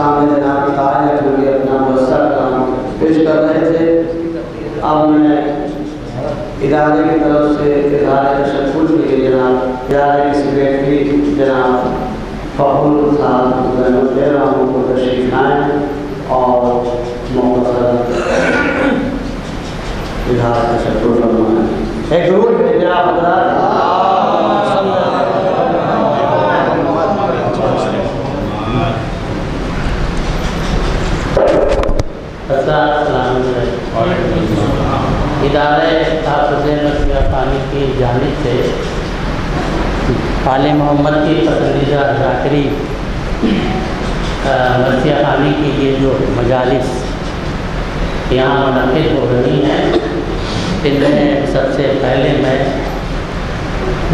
سامنے جناب کی تعریف ہوئی اپنا مؤثر کام پیش کر رہے تھے۔ اب میں ادارے کی طرف سے ادارے تشکر کے لیے جناب، ادارے کی سیکرٹری جناب فخر صاحب میں دے رہا ہوں کو تشریف لائیں اور مختصر ادارے تشکر فرمائیں۔ ایک ضرور ہے، جناب حضرات ادارے حافظ مسیح خانی کی جانب سے خال محمد کی پسندیدہ ذاکری مسیح خانی کی یہ جو مجالس یہاں منعقد ہو رہی ہیں، ان میں سب سے پہلے میں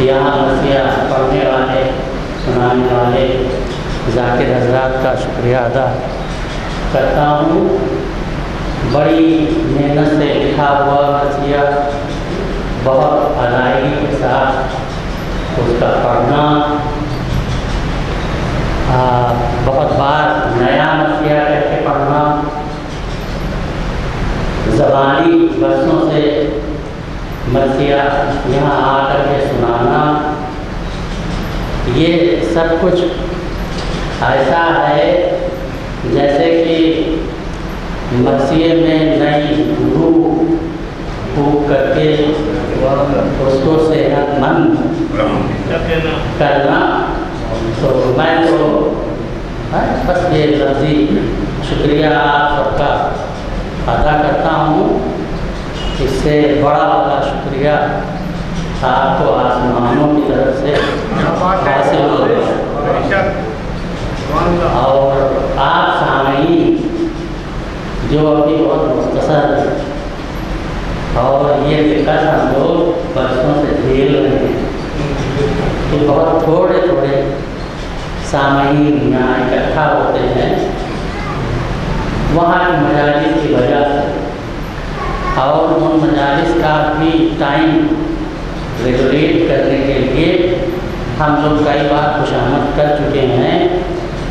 یہاں مسیح پڑھنے والے، سنانے والے ذاکر حضرات کا شکریہ ادا کرتا ہوں۔ بڑی محنت سے لکھا ہوا مرثیہ بہت ادائیگی کے ساتھ اس کا پڑھنا بہت بار نیا مرثیہ کر کے پڑھنا، زبانی برسوں سے مرثیہ یہاں آ کر کے سنانا، یہ سب کچھ ایسا ہے جیسے کہ مرثیے میں نئی روح پھونک کر کے اس کو صحت مند کرنا تو میں تو بس یہ لفظی شکریہ آپ سب کا ادا کرتا ہوں۔ اس سے بڑا بڑا شکریہ آپ کو آسمانوں کی طرف سے حاصل ہو اور آپ سامعین جو ابھی بہت مختصر اور یہ دقت ہم لوگ برسوں سے جھیل رہے ہیں کہ بہت تھوڑے تھوڑے سامعین یہاں اکٹھا ہوتے ہیں وہاں کی مجالس کی وجہ سے اور ان مجالس کا بھی ٹائم ریگولیٹ کرنے کے لیے ہم لوگ کئی بار خوشامد کر چکے ہیں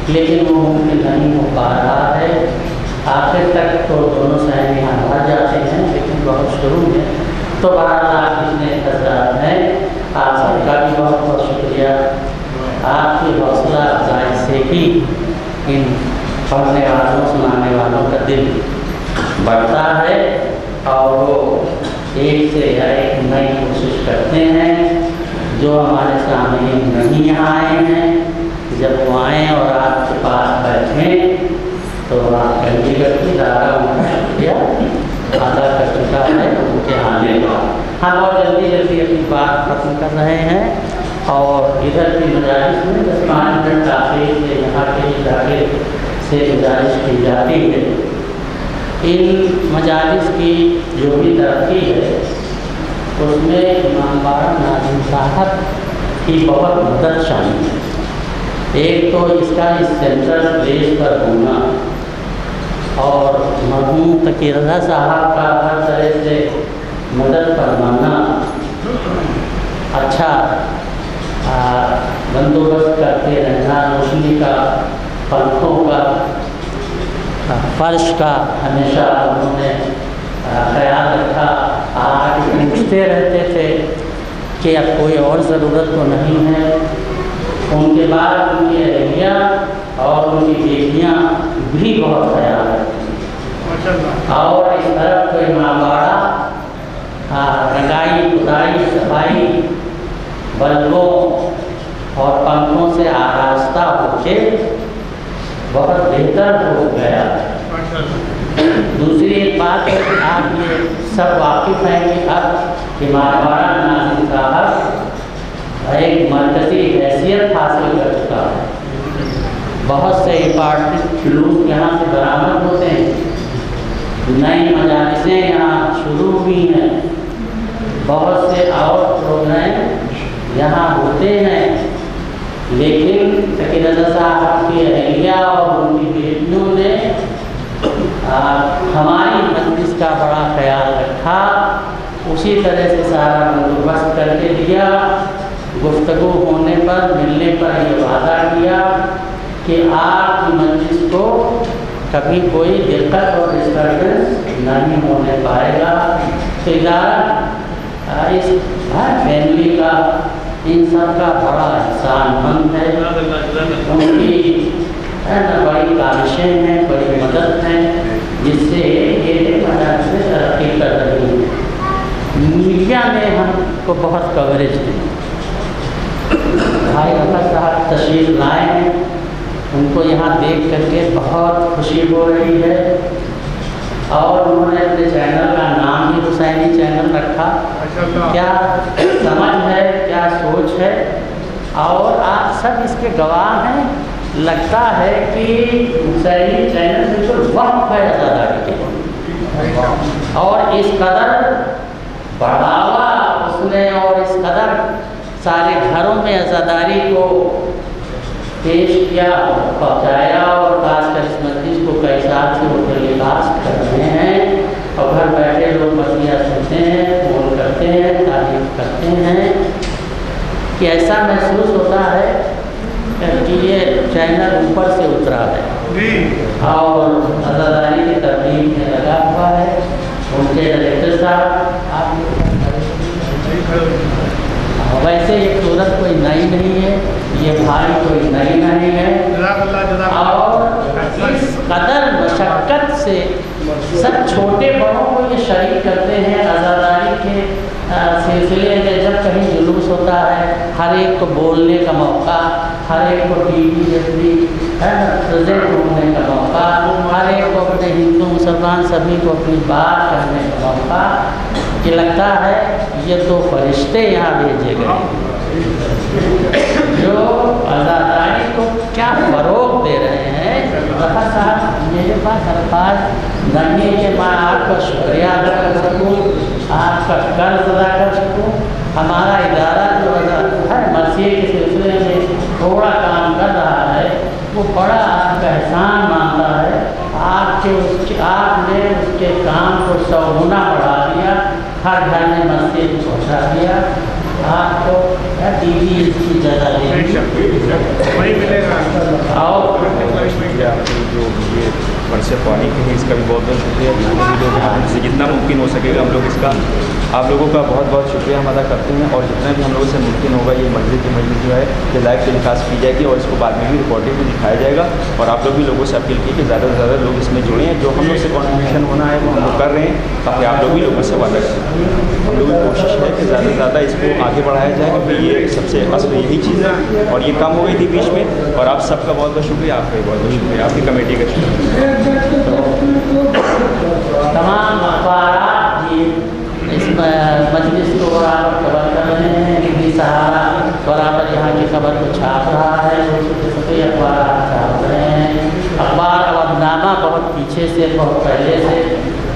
لیکن وہ ممکن نہیں ہو پا رہا ہے آخر تک تو دونوں سہن یہاں بھر جاتے ہیں لیکن بہت شروع میں تو بہرحال آپ جتنے حضرات ہیں آپ سب کا بھی بہت بہت شکریہ آپ کی حوصلہ افزائی سے ہی ان پڑھنے والوں سنانے والوں کا دل بڑھتا ہے اور وہ ایک سے یا ایک نئی کوشش کرتے ہیں جو ہمارے سامنے نہیں یہاں آئے ہیں جب وہ آئیں اور آپ کے پاس بیٹھیں تو آپ چنڈی گڑھ کی ادارہ ان کا شکریہ ادا کر چکا ہے ان کے آنے کا ہم اور جلدی جلدی اپنی بات ختم کر رہے ہیں اور ادھر کی مجالس میں دس پانچ منٹ تاخیر سے یہاں کے ادارے سے گزارش کی جاتی ہے۔ ان مجالس کی جو بھی ترقی ہے، اس میں امام بارہ ناظم صاحب کی بہت مدد شامل ہے۔ ایک تو اس کا اس سینٹرل پلیس پر ہونا اور مرحوم تقی رضا صاحب کا ہر طرح سے مدد فرمانا اچھا بندوبست کرتے رہنا روشنی کا پنکھوں کا فرش کا ہمیشہ انہوں نے خیال رکھا آج پوچھتے رہتے تھے کہ اب کوئی اور ضرورت تو نہیں ہے ان کے بعد ان کی اہلیہ اور ان کی بیٹیاں بھی بہت خیال رکھتی اور اس طرف کوئی ماں ہاں، رنگائی کتائی صفائی، بلبوں اور پنکھوں سے آراستہ ہو کے بہت بہتر ہو گیا۔ دوسری ایک بات ہے کہ آپ یہ سب واقف ہیں کہ اب ہمارا ناظم صاحب ایک مرکزی حیثیت حاصل کر چکا ہے۔ بہت سے امپارٹنٹ فلوس یہاں سے برآمد ہوتے ہیں۔ نئی مجالسیں یہاں شروع ہوئی ہیں۔ بہت سے اور پروگرام یہاں ہوتے ہیں۔ لیکن تقی رضا صاحب کی اہلیہ اور ان کی بیٹیوں نے ہماری مجلس کا بڑا خیال رکھا۔ اسی طرح سے سارا بندوبست کر کے دیا۔ گفتگو ہونے پر، ملنے پر یہ وعدہ کیا کہ آپ کی مجلس کو کبھی کوئی دقت اور ڈسٹربنس نہیں ہونے پائے گا۔ تو ادارہ اس ہر فیملی کا ان سب کا بڑا احسان مند ہے۔ ان کی بڑی کاوشیں ہیں، بڑی مدد ہیں، جس سے یہ مدد سے ترقی کر رہی ہیں۔ میڈیا نے ہم کو بہت کوریج دی بھائی رفت صاحب تشریف لائے ہیں۔ ان کو یہاں دیکھ کر کے بہت خوشی ہو رہی ہے۔ اور انہوں نے اپنے چینل کا نام بھی حسینی چینل رکھا۔ کیا سمجھ ہے کیا سوچ ہے؟ اور آپ سب اس کے گواہ ہیں۔ لگتا ہے کہ حسینی چینل بالکل وقت ہے۔ کے اور اس قدر بڑھاوا اس نے اور اس قدر سارے گھروں میں ازاداری کو پیش کیا پہنچایا اور خاص کر اس مجلس سال سے وہ کاسٹ کر رہے ہیں اور گھر بیٹھے لوگ مسئلہ سنتے ہیں فون کرتے ہیں تعریف کرتے ہیں۔ کہ ایسا محسوس ہوتا ہے کہ یہ چینل اوپر سے اترا ہے۔ اور ازاداری کی ترتیب میں لگا ہوا ہے۔ ان کے ڈائریکٹر صاحب آپ ویسے یہ صورت کوئی نئی نہیں ہے۔ یہ بھائی کوئی نئی نہیں ہے۔ اور اس قدر مشقت سے سب چھوٹے بڑوں کو یہ شریک کرتے ہیں، آزاداری کے سلسلے میں جب کہیں جلوس ہوتا ہے، ہر ایک کو بولنے کا موقع، ہر ایک کو ٹی وی جیسے ہے ہونے کا موقع، ہر ایک کو اپنے ہندو، مسلمان سبھی کو اپنی بات کرنے کا موقع کہ لگتا ہے یہ تو فرشتے یہاں بھیجے گئے جو آزاداری کو کیا فروغ دے رہے ہیں رفا صاحب میرے پاس الفاظ نہیں ہے کہ میں آپ کا شکریہ ادا کر سکوں آپ کا قرض ادا کر سکوں ہمارا ادارہ جو ہے مسیح کے سلسلے میں تھوڑا کام کر رہا ہے وہ بڑا آپ کا احسان مانتا ہے آپ کے اس آپ نے اس کے کام کو سو گنا بڑھا دیا ہر گھر میں مسجد پہنچا دیا۔ آپ کو ٹی وی اس کی جگہ اور جو یہ برس پانی کے ہیں اس کا بھی بہت بہت شکریہ سے جتنا ممکن ہو سکے گا ہم لوگ اس کا آپ لوگوں کا بہت بہت شکریہ ہم ادا کرتے ہیں اور جتنا بھی ہم لوگوں سے ممکن ہوگا یہ مسجد کی مجلس جو ہے یہ لائیو ٹیلی کاسٹ کی جائے گی اور اس کو بعد میں بھی ریکارڈنگ میں دکھایا جائے گا اور آپ لوگ بھی لوگوں سے اپیل کی کہ زیادہ سے زیادہ لوگ اس میں جڑیں جو ہم لوگ سے کانٹریبیوشن ہونا ہے وہ ہم لوگ کر رہے ہیں تاکہ آپ لوگ بھی لوگوں سے وعدہ کریں۔ ہم لوگوں کی کوشش ہے کہ زیادہ سے زیادہ اس کو آگے بڑھایا جائے کیونکہ یہ سب سے اصل یہی چیز ہے اور یہ کم ہو گئی تھی بیچ میں اور آپ سب کا بہت بہت شکریہ، آپ کا بھی بہت بہت شکریہ، آپ کی کمیٹی کا شکریہ۔ تمام اخبارات جی۔ مجلس کو برابر کور کر رہے ہیں ہندی سہارا برابر یہاں کی خبر کو چھاپ رہا ہے۔ سبھی اخبارات چھاپ رہے ہیں۔ اخبار اودنامہ بہت پیچھے سے، بہت پہلے سے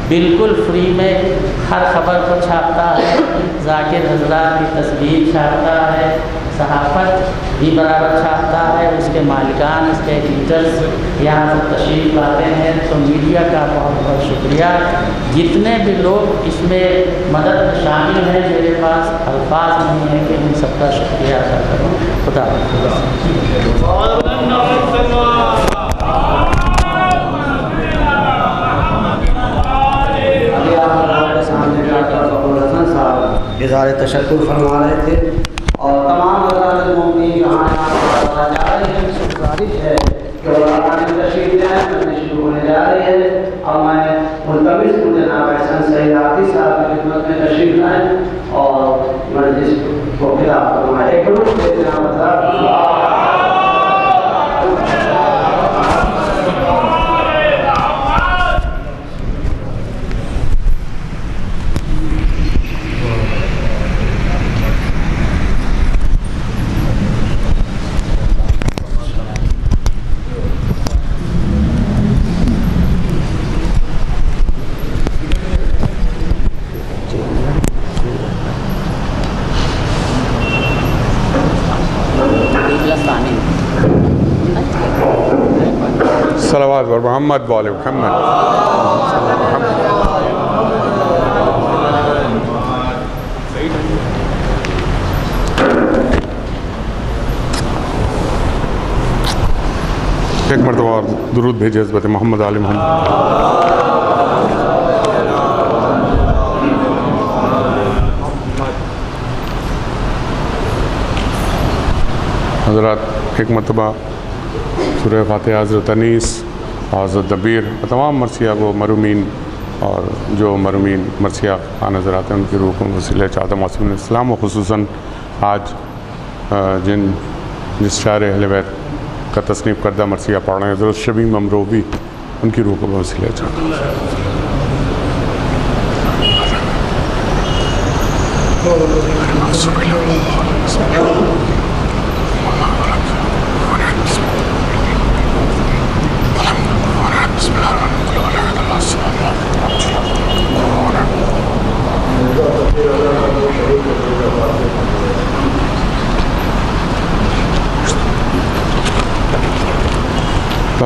بالکل فری میں ہر خبر کو چھاپتا ہے، ذاکر حضرات کی تصویر چھاپتا ہے، صحافت بھی برابر چھاپتا ہے، اس کے مالکان، اس کے ایڈیٹرس یہاں سے تشریف لاتے ہیں۔ تو میڈیا کا بہت بہت شکریہ۔ جتنے بھی لوگ اس میں مدد میں شامل ہیں، میرے پاس الفاظ نہیں ہے کہ ان سب کا شکریہ ادا کروں۔ خدا ابھی آپ ہمارے سامنے ڈاکٹر فخر الحسن صاحب اظہار تشکر فرما رہے تھے اور تمام حضرات مومنین جہاں یہاں جا رہے ہیں گزارش ہے کہ تشریف لائیں میں شروع ہونے جا رہی ہے۔ اور میں ملتمس ہوں، جناب احسن سعید عاطی صاحب کی خدمت میں تشریف لائیں اور مجلس کو خلاف فرمائیں۔ ایک روپ سے جناب حضرات صلوات بر محمد و آل محمد۔ ایک مرتبہ اور درود بھیجے حضرت محمد علی محمد۔ حضرات، ایک مرتبہ سورہ فاتحہ حضرت انیس۔ حضرت دبیر تمام مرثیہ وہ مرمین اور جو مرمین مرثیہ خان حضرات ہیں ان کی روح کو وسیلہ چاہتا معصوم اسلام و خصوصاً آج جن جس شاعر اہل بیت کا تصنیف کردہ مرثیہ پڑھ رہے ہیں حضرت شبیم امروبی ان کی روح کو وسیلہ چاہتا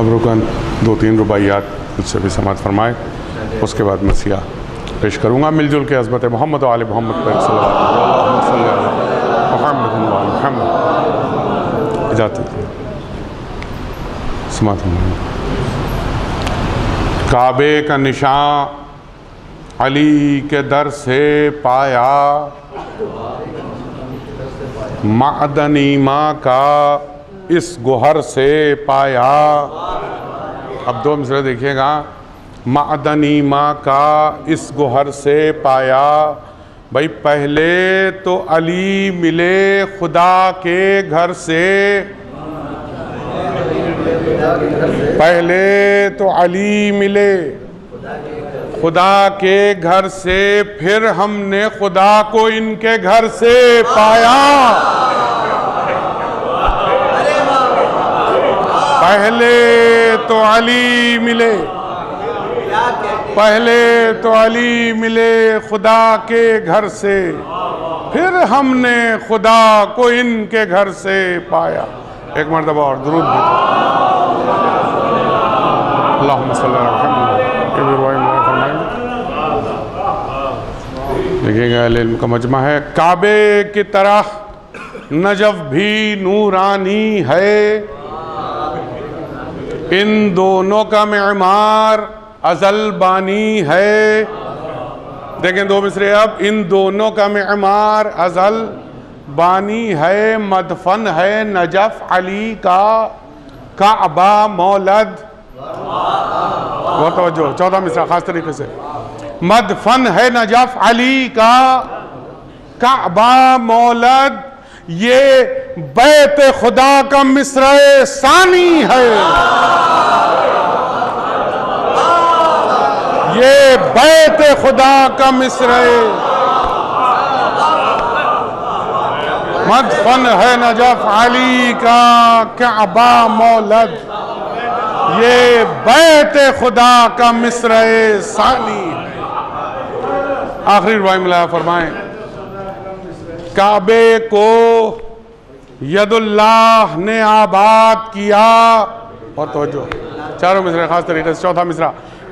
رکن، دو تین رباعیات مجھ سے بھی سماعت فرمائے، اس کے بعد مسیح پیش کروں گا۔ مل جل کے عظمت محمد و آل محمد پر صلی اللہ علیہ وسلم۔ محمد و آل محمد۔ اجازت سماعت کعبے کا نشان علی کے در سے پایا۔ معدنی ماں کا اس گوہر سے پایا۔ اب دو مصرے دیکھیے گا۔ معدنی ماں کا اس گوہر سے پایا۔ بھائی پہلے تو علی ملے خدا کے گھر سے۔ پہلے تو علی ملے خدا کے گھر سے۔ پھر ہم نے خدا کو ان کے گھر سے پایا۔ پہلے تو علی ملے۔ پہلے تو علی ملے خدا کے گھر سے۔ پھر ہم نے خدا کو ان کے گھر سے پایا۔ ایک مرتبہ اور درود بھی۔ اللہم صلی اللہ علیہ وسلم دیکھیں گے علم کا مجمع ہے۔ کعبے کی طرح نجف بھی نورانی ہے۔ ان دونوں کا معمار ازل بانی ہے۔ دیکھیں دو مصرے اب۔ ان دونوں کا معمار ازل بانی ہے۔ مدفن ہے۔ نجف علی کا۔ کعبہ مولد۔ بہت توجہ۔ چودہ مصرہ، خاص طریقے سے۔ مدفن ہے۔ نجف علی کا۔ کعبہ مولد۔ یہ بیت خدا کا مصرع ثانی ہے۔ یہ بیت خدا کا مصرع۔ مدفن ہے نجف علی کا کعبہ مولد۔ یہ بیت خدا کا مصرع ثانی ہے۔ آخری روائے ملا فرمائیں۔ کعبے کو ید اللہ نے آباد کیا۔ اور توجہ، چاروں مصرے، خاص طریقے سے، چوتھا مصرہ۔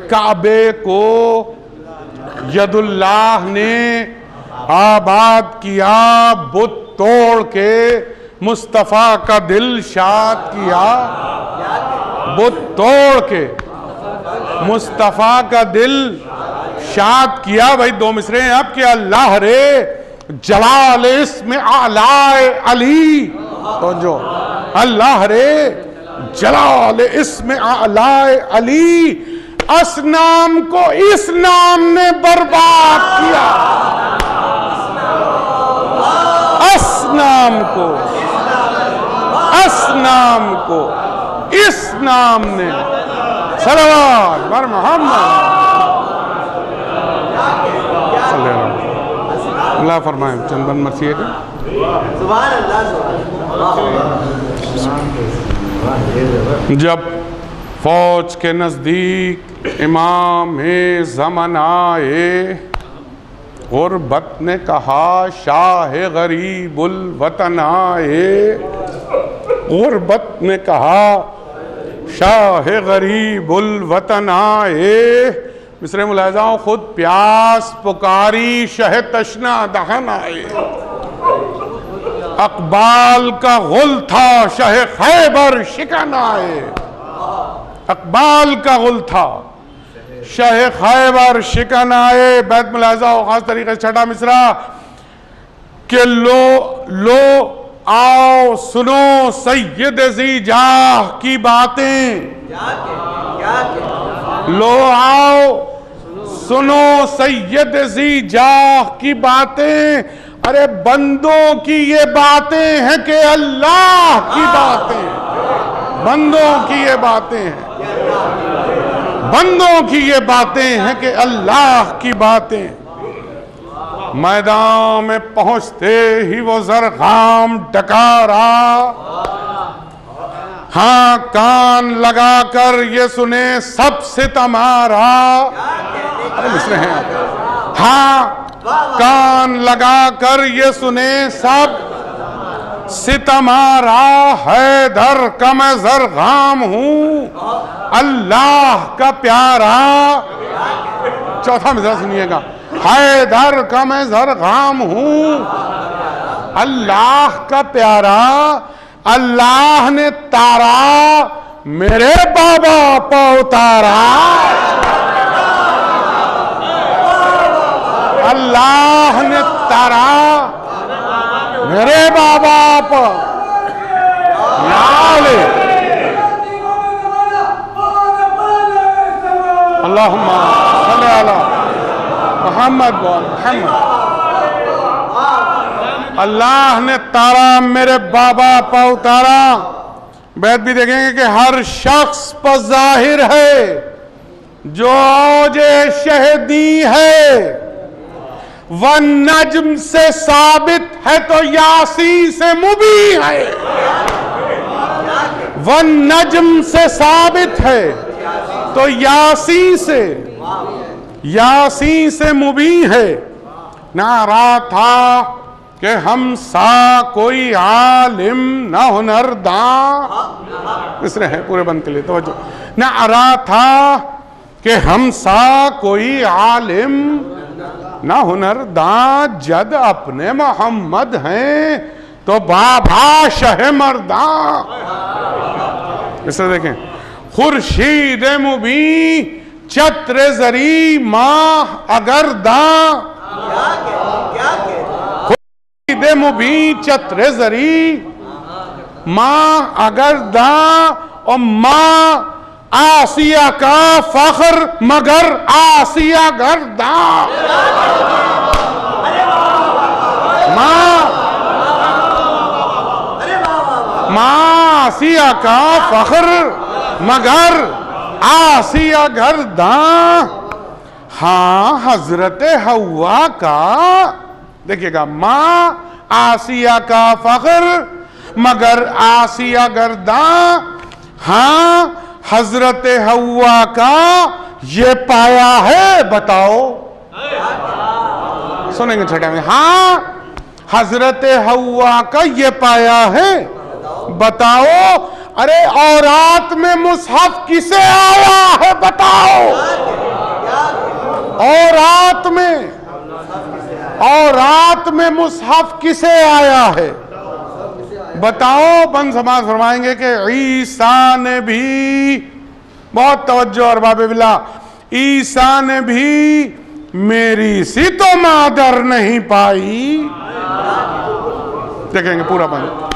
کعبے کو ید اللہ نے آباد کیا، بت توڑ کے مصطفیٰ کا دل شاد کیا۔ بت توڑ کے مصطفیٰ کا دل شاد کیا۔ بھائی، دو مصرے ہیں۔ اب کہ اللہ رے جلال اسم اعلی علی۔ تو جو اللہ رے جلال اسم اعلی علی۔ اس نام کو اس نام نے برباد کیا۔ اس نام کو، اس نام کو، اس نام نے۔ صلوات بر محمد۔ اللہ فرمائے اللہ سبحان اللہ۔ جب فوج کے نزدیک امام زمن آئے غربت نے کہا شاہ غریب الوطن آئے۔ غربت نے کہا شاہ غریب الوطن آئے۔ مصر ملاحظہ خود پیاس پکاری شہ تشنا دہن آئے۔ اقبال کا غل تھا شہ خیبر شکن آئے۔ اقبال کا غل تھا شہ خیبر شکن آئے۔ بیت ملاحظہ خاص طریقے سے چھٹا مصرا کہ لو لو آؤ سنو سید زی جاہ کی باتیں۔ لو آؤ سنو سید زی جاہ کی باتیں۔ ارے بندوں کی یہ باتیں ہیں کہ اللہ کی باتیں۔ بندوں کی یہ باتیں ہیں۔ بندوں کی یہ باتیں ہیں کہ اللہ کی باتیں۔ میدان میں پہنچتے ہی وہ زرخام ڈکارا ہاں کان لگا کر یہ سنے سب سے تمہارا۔ مصرے ہیں ہاں کان لگا کر یہ سنے سب ستمارا ہے در کا میں زرغام ہوں۔ اللہ کا پیارا۔ چوتھا مزرہ سنیے گا۔ ہے در کا میں زرغام ہوں۔ اللہ کا پیارا۔ اللہ نے تارا میرے بابا پا اتارا۔ اللہ نے تارا میرے بابا پا۔ اللہم صلی اللہ محمد محمد۔ اللہ نے تارا میرے بابا پا اتارا۔ بیت بھی دیکھیں گے کہ ہر شخص پر ظاہر ہے۔ جو اوج شہدی ہے۔ وہ نجم سے ثابت ہے تو یاسی سے مبی ہے۔ وہ نجم سے ثابت ہے تو یاسی سے۔ یاسی سے مبی ہے۔ نعرہ تھا کہ ہم سا کوئی عالم نہ ہنر داں۔ اس رہے پورے بند کے لیے توجہ۔ نعرہ تھا کہ ہم سا کوئی عالم نہ ہنر داں۔ جد اپنے محمد ہیں تو بابا شہ مرداں۔ اس طرح دیکھیں۔ خورشید مبین چتر زری ماہ اگر داں۔ مبین چتر زری۔ ماہ اگر داں اور ماں آسیہ کا فخر، مگر آسیہ گرداں ماں ماں آسیہ کا فخر، مگر آسیہ گرداں ہاں حضرت ہوا کا دیکھئے گا، ماں آسیہ کا فخر، مگر آسیہ گرداں ہاں حضرت ہوا کا یہ پایا ہے، بتاؤ۔ سنیں گے چھٹے میں ہاں حضرت ہوا کا یہ پایا ہے، بتاؤ۔ ارے، اورات میں مصحف کسے آیا ہے، بتاؤ۔ اورات میں اورات میں مصحف کسے آیا ہے؟ بتاؤ، بن سماج فرمائیں گے کہ عیسیٰ نے بھی بہت توجہ اور باب بلا عیسیٰ نے بھی میری سی تو مادر نہیں پائی۔ دیکھیں گے پورا بند۔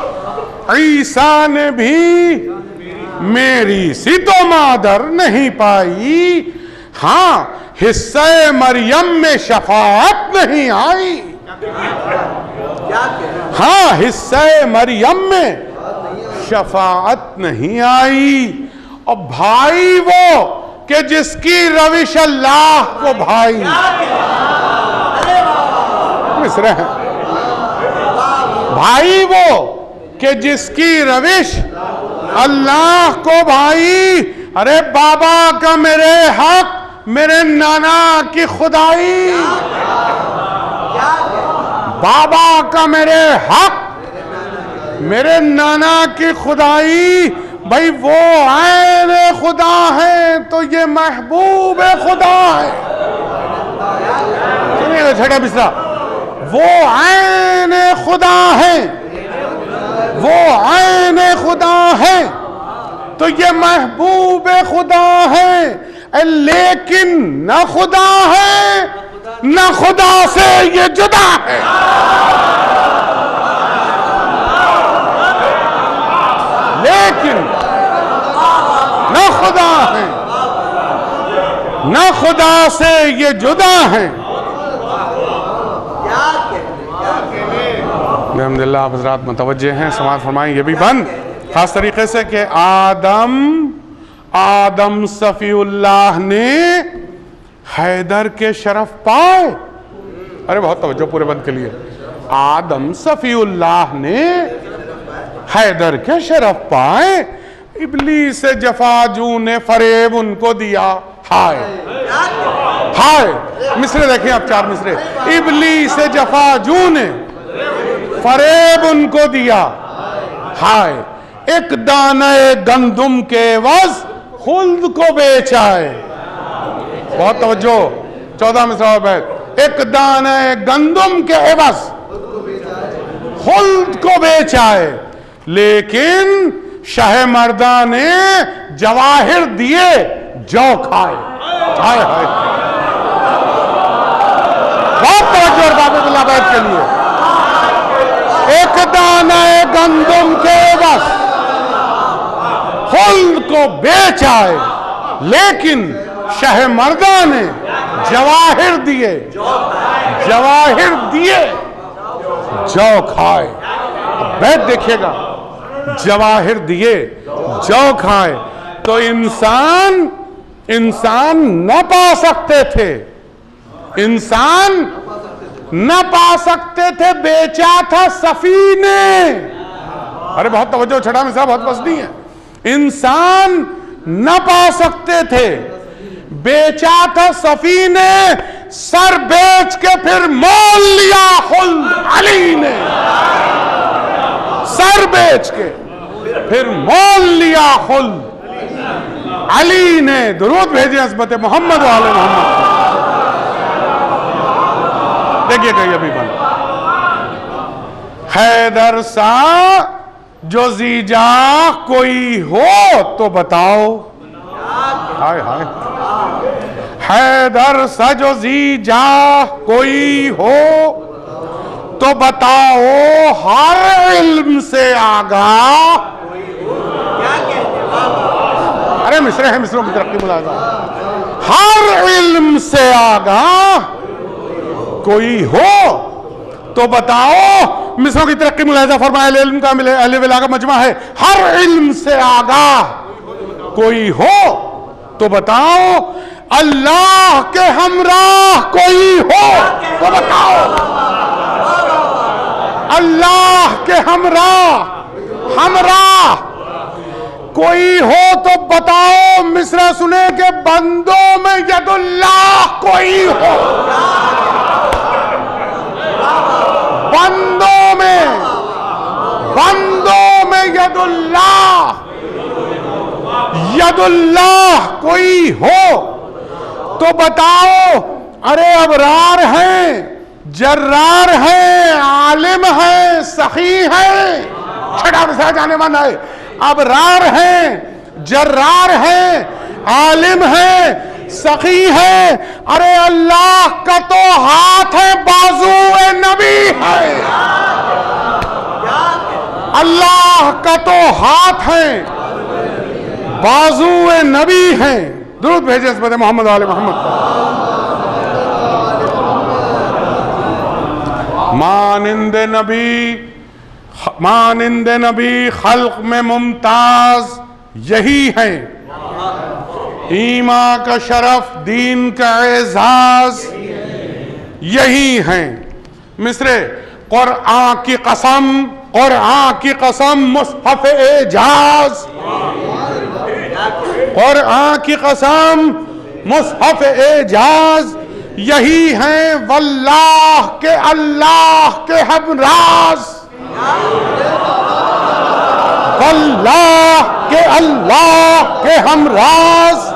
عیسیٰ نے بھی میری سی تو مادر نہیں پائی۔ ہاں حصہ مریم میں شفاعت نہیں آئی۔ ہاں حصہ مریم میں شفاعت نہیں آئی۔ اور بھائی وہ کہ جس کی روش اللہ کو بھائی۔ ہیں؟ بھائی وہ کہ جس کی روش اللہ کو بھائی۔ ارے بابا کا میرے حق میرے نانا کی خدائی۔ بابا کا میرے حق۔ میرے نانا کی خدائی۔ بھائی وہ عین خدا ہے تو یہ محبوب خدا ہے۔ گا چھٹا بسرا۔ وہ عین خدا ہے۔ وہ عین خدا ہے تو یہ محبوب خدا ہے۔ لیکن نہ خدا ہے، نہ خدا سے یہ جدا ہے۔ لیکن نہ خدا ہے، نہ خدا سے یہ جدا ہے۔ الحمدللہ آپ حضرات متوجہ ہیں، سماعت فرمائیں، یہ بھی بند۔ خاص طریقے سے کہ آدم آدم صفی اللہ نے حیدر کے شرف پائے۔ ارے بہت توجہ پورے بند کے لیے۔ آدم صفی اللہ نے حیدر کے شرف پائے۔ ابلیس جفاجو نے فریب ان کو دیا۔ ہائے۔ ہائے۔ مصرے دیکھیں آپ چار مصرے۔ ابلیس جفاجو نے فریب ان کو دیا۔ ہائے۔ ایک دانہ گندم کے وز خلد کو بیچائے بہت توجہ۔ چودہ مصرہ بیت ایک دانہ گندم کے عوض۔ خلد کو بیچائے لیکن شہ مردہ نے جواہر دیے، جو کھائے۔ ہائے ہائے۔ بہت توجہ اور بابت اللہ بیت کے لیے۔ ایک دانہ گندم کے بس خلد کو بیچ آئے، لیکن شہ مردہ نے جواہر دیے جواہر دیے، جو کھائے۔ بیت دیکھئے گا، جواہر دیے، جو کھائے۔ تو انسان انسان نہ پا سکتے تھے۔ انسان نہ پا سکتے تھے، بیچا تھا سفینے۔ ارے بہت توجہ، چھڑا میں صاحب، بہت وزنی ہے۔ انسان نہ پا سکتے تھے۔ بیچا تھا سفینے، سر بیچ کے پھر مول لیا خلد علی نے۔ سر بیچ کے پھر مول لیا خلد علی نے۔ درود بھیجے عصبت محمد و آل محمد۔ دیکھئے گا یہ بھی حیدر سا جو زیجا کوئی ہو تو بتاؤ۔ ہائے ہائے۔ حیدر سا جو زیجا کوئی ہو تو بتاؤ، ہر علم سے آگاہ۔ ارے مصرے ہیں، مصروں کی ترقی ملازہ ہر علم سے آگاہ۔ کوئی ہو تو بتاؤ مصروں کی ترقی ملاحظہ فرمایا علم کا اہل ولا کا مجمع ہے، ہر علم سے آگاہ۔ کوئی ہو تو بتاؤ، اللہ کے ہمراہ کوئی ہو تو بتاؤ۔ اللہ کے ہمراہ ہمراہ۔ کوئی ہو تو بتاؤ، مصرہ سنے کہ بندوں میں ید اللہ کوئی ہو۔ بندوں میں بندوں میں ید اللہ ید اللہ کوئی ہو تو بتاؤ ارے ابرار ہیں جرار ہیں عالم ہیں سخی ہیں چھڑا بسا جانے من ہے ابرار ہیں جرار ہیں عالم ہیں سخی ہے، ارے اللہ کا تو ہاتھ ہے، بازو نبی ہے۔ اللہ کا تو ہاتھ ہے، بازو نبی ہے۔ درود بھیجے اسمت محمد علیہ محمد۔ مانند نبی مانند نبی خلق میں ممتاز یہی ہیں۔ ایمان کا شرف، دین کا اعزاز، یہی ہیں۔ مصرے، قرآن کی قسم، قرآن کی قسم مصحف اعجاز۔ قرآن کی قسم مصحف اعجاز۔ یہی ہیں واللہ کے اللہ کے ہمراز۔ واللہ کے اللہ کے ہمراز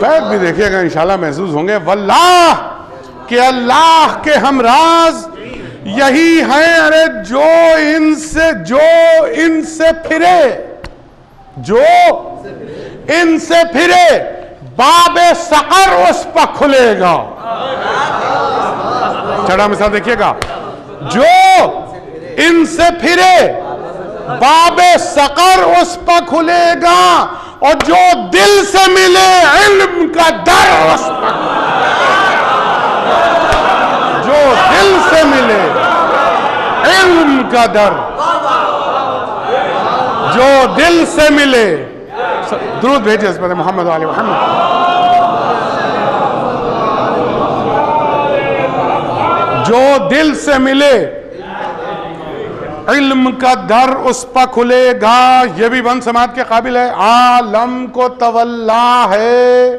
بیت بھی دیکھئے گا انشاءاللہ محسوس ہوں گے۔ واللہ کہ اللہ کے ہمراز یہی ہیں، ارے جو ان سے، جو ان سے پھرے۔ جو ان سے پھرے۔ باب سقر اس پر کھلے گا۔ چڑھا مثال دیکھیے گا۔ جو ان سے پھرے۔ باب سقر اس پر کھلے گا اور جو دل سے ملے علم کا در اس پر جو دل سے ملے علم کا در۔ جو دل سے ملے۔ درود بھیجے اس پر محمد علی محمد۔ جو دل سے ملے علم کا در اس پر کھلے گا، یہ بھی بند سماعت کے قابل ہے۔ عالم کو تولا ہے،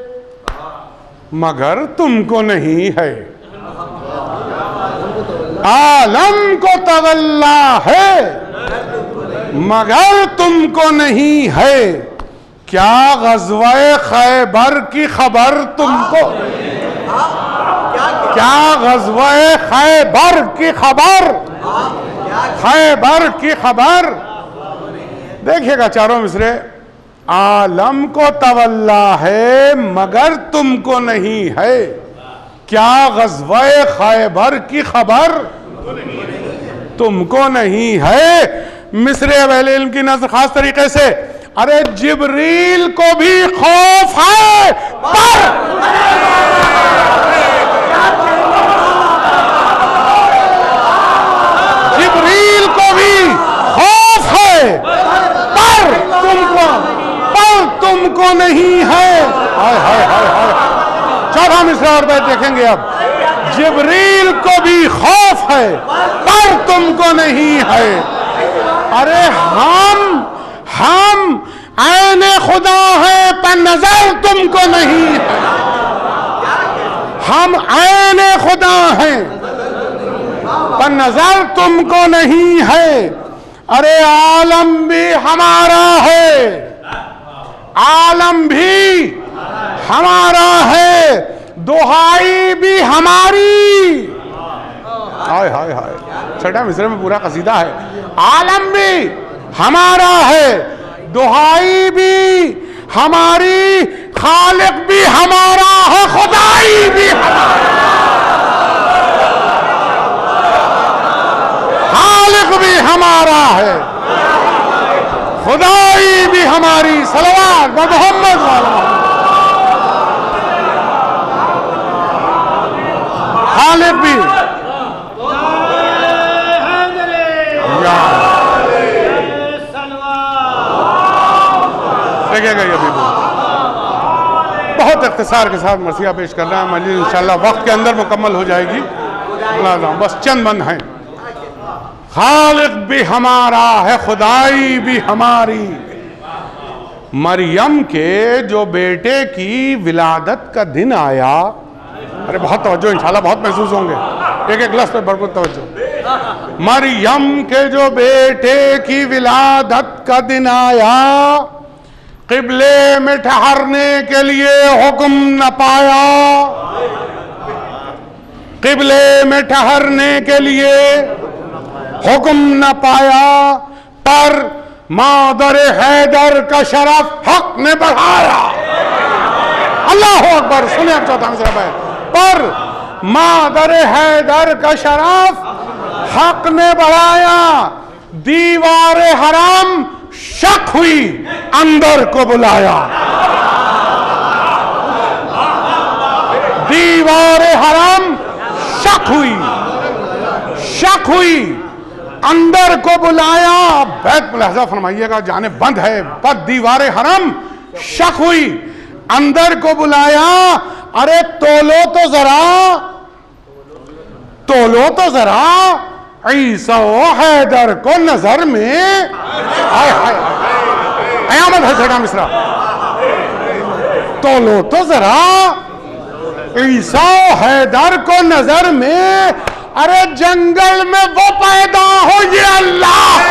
مگر تم کو نہیں ہے۔ عالم کو تولا ہے، مگر تم کو نہیں ہے۔ کیا غزوہ خیبر کی خبر تم کو؟ کیا غزوہ خیبر کی خبر؟ خیبر کی خبر دیکھئے گا چاروں مصرے، عالم کو تولا ہے مگر تم کو نہیں ہے۔ کیا غزوہ خیبر کی خبر تم کو نہیں ہے؟ مصر اہل علم کی نظر خاص طریقے سے، ارے جبریل کو بھی خوف ہے، پر جبریل کو بھی خوف ہے پر تم کو پر تم کو نہیں ہے۔ ہائے ہائے ہائے ہائے۔ چوتھا مصرع اور بیت دیکھیں گے اب۔ جبریل کو بھی خوف ہے، پر تم کو نہیں ہے۔ ارے، ہم ہم عین خدا ہیں پر نظر تم کو نہیں ہے۔ ہم عین خدا ہیں، پر نظر تم کو نہیں ہے۔ ارے، عالم بھی ہمارا ہے۔ عالم بھی ہمارا ہے، دہائی بھی ہماری۔ ہائے ہائے ہائے۔ چھٹا مصرے میں پورا قصیدہ ہے۔ عالم بھی ہمارا ہے، دہائی بھی ہماری، خالق بھی ہمارا ہے، خدائی بھی ہمارا۔ خالق بھی ہمارا ہے۔ خدائی بھی ہماری صلوات و محمد والا خالق بھی۔ یا دیکھے گا یہ بھی۔ بہت اختصار کے ساتھ مرثیہ پیش کر رہا ہے مجلس انشاءاللہ وقت کے اندر مکمل ہو جائے گی۔ بس چند بند ہیں۔ خالق بھی ہمارا ہے، خدائی بھی ہماری۔ مریم کے جو بیٹے کی ولادت کا دن آیا، ارے بہت توجہ، انشاءاللہ بہت محسوس ہوں گے۔ ایک ایک لفظ پہ بھرپور توجہ۔ مریم کے جو بیٹے کی ولادت کا دن آیا، قبلے میں ٹھہرنے کے لیے حکم نہ پایا۔ قبلے میں ٹھہرنے کے لیے حکم نہ پایا، پر مادر حیدر کا شرف حق نے بڑھایا۔ اللہ اکبر، سنیں اب چوتھا مصرف ہے پر مادر حیدر کا شرف حق نے بڑھایا۔ دیوار حرام شک ہوئی، اندر کو بلایا۔ دیوار حرام شک ہوئی شک ہوئی۔ اندر کو بلایا۔ بیت ملحظہ فرمائیے گا جانے بند ہے، پر دیوار حرم شک ہوئی۔ اندر کو بلایا۔ ارے تولو تو ذرا۔ تولو تو ذرا۔ عیسیٰ و حیدر کو نظر میں۔ آئے آئے قیامت ہے چھٹا مصرہ تولو تو ذرا۔ عیسیٰ و حیدر کو نظر میں۔ ارے جنگل میں وہ پیدا ہو یہ اللہ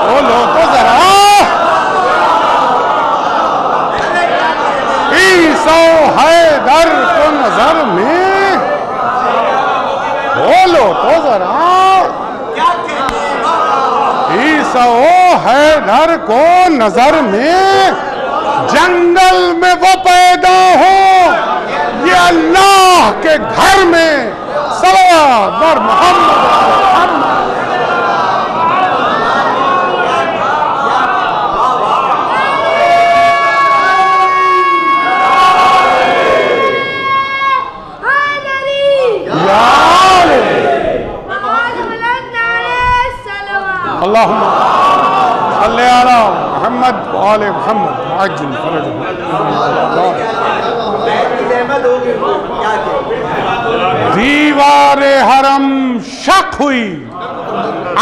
بولو تو ذرا سو حیدر کو نظر میں جنگل میں وہ پیدا ہو یہ اللہ کے گھر میں بر محمد صلی علی محمد و آل محمد عجل فرجہ۔ دیوار حرم شک ہوئی،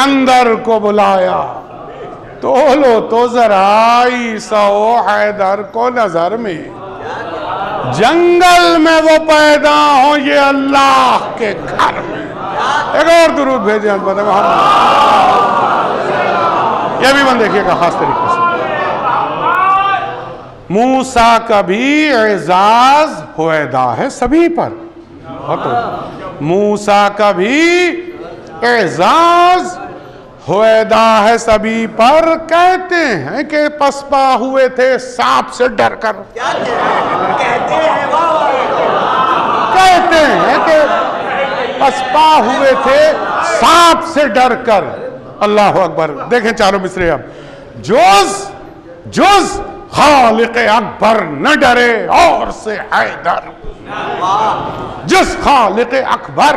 اندر کو بلایا۔ تولو تو ذرائی سو حیدر کو نظر میں۔ جنگل میں وہ پیدا ہوں یہ اللہ کے گھر میں۔ ایک اور درود بھیجیں محمد۔ یہ بھی من دیکھیے گا، خاص طریقے سے۔ موسیٰ کا بھی اعزاز ہوئیدہ ہے سبھی پر۔ موسیٰ کا بھی اعزاز ہوئیدہ ہے سبھی پر۔ کہتے ہیں کہ پسپا ہوئے تھے سانپ سے ڈر کر۔ کہتے ہیں کہ پسپا ہوئے تھے سانپ سے ڈر کر۔ اللہ اکبر۔ دیکھیں چاروں مصرے اب جوز جوز خالق اکبر نہ ڈرے اور سے حیدر۔ جس خالق اکبر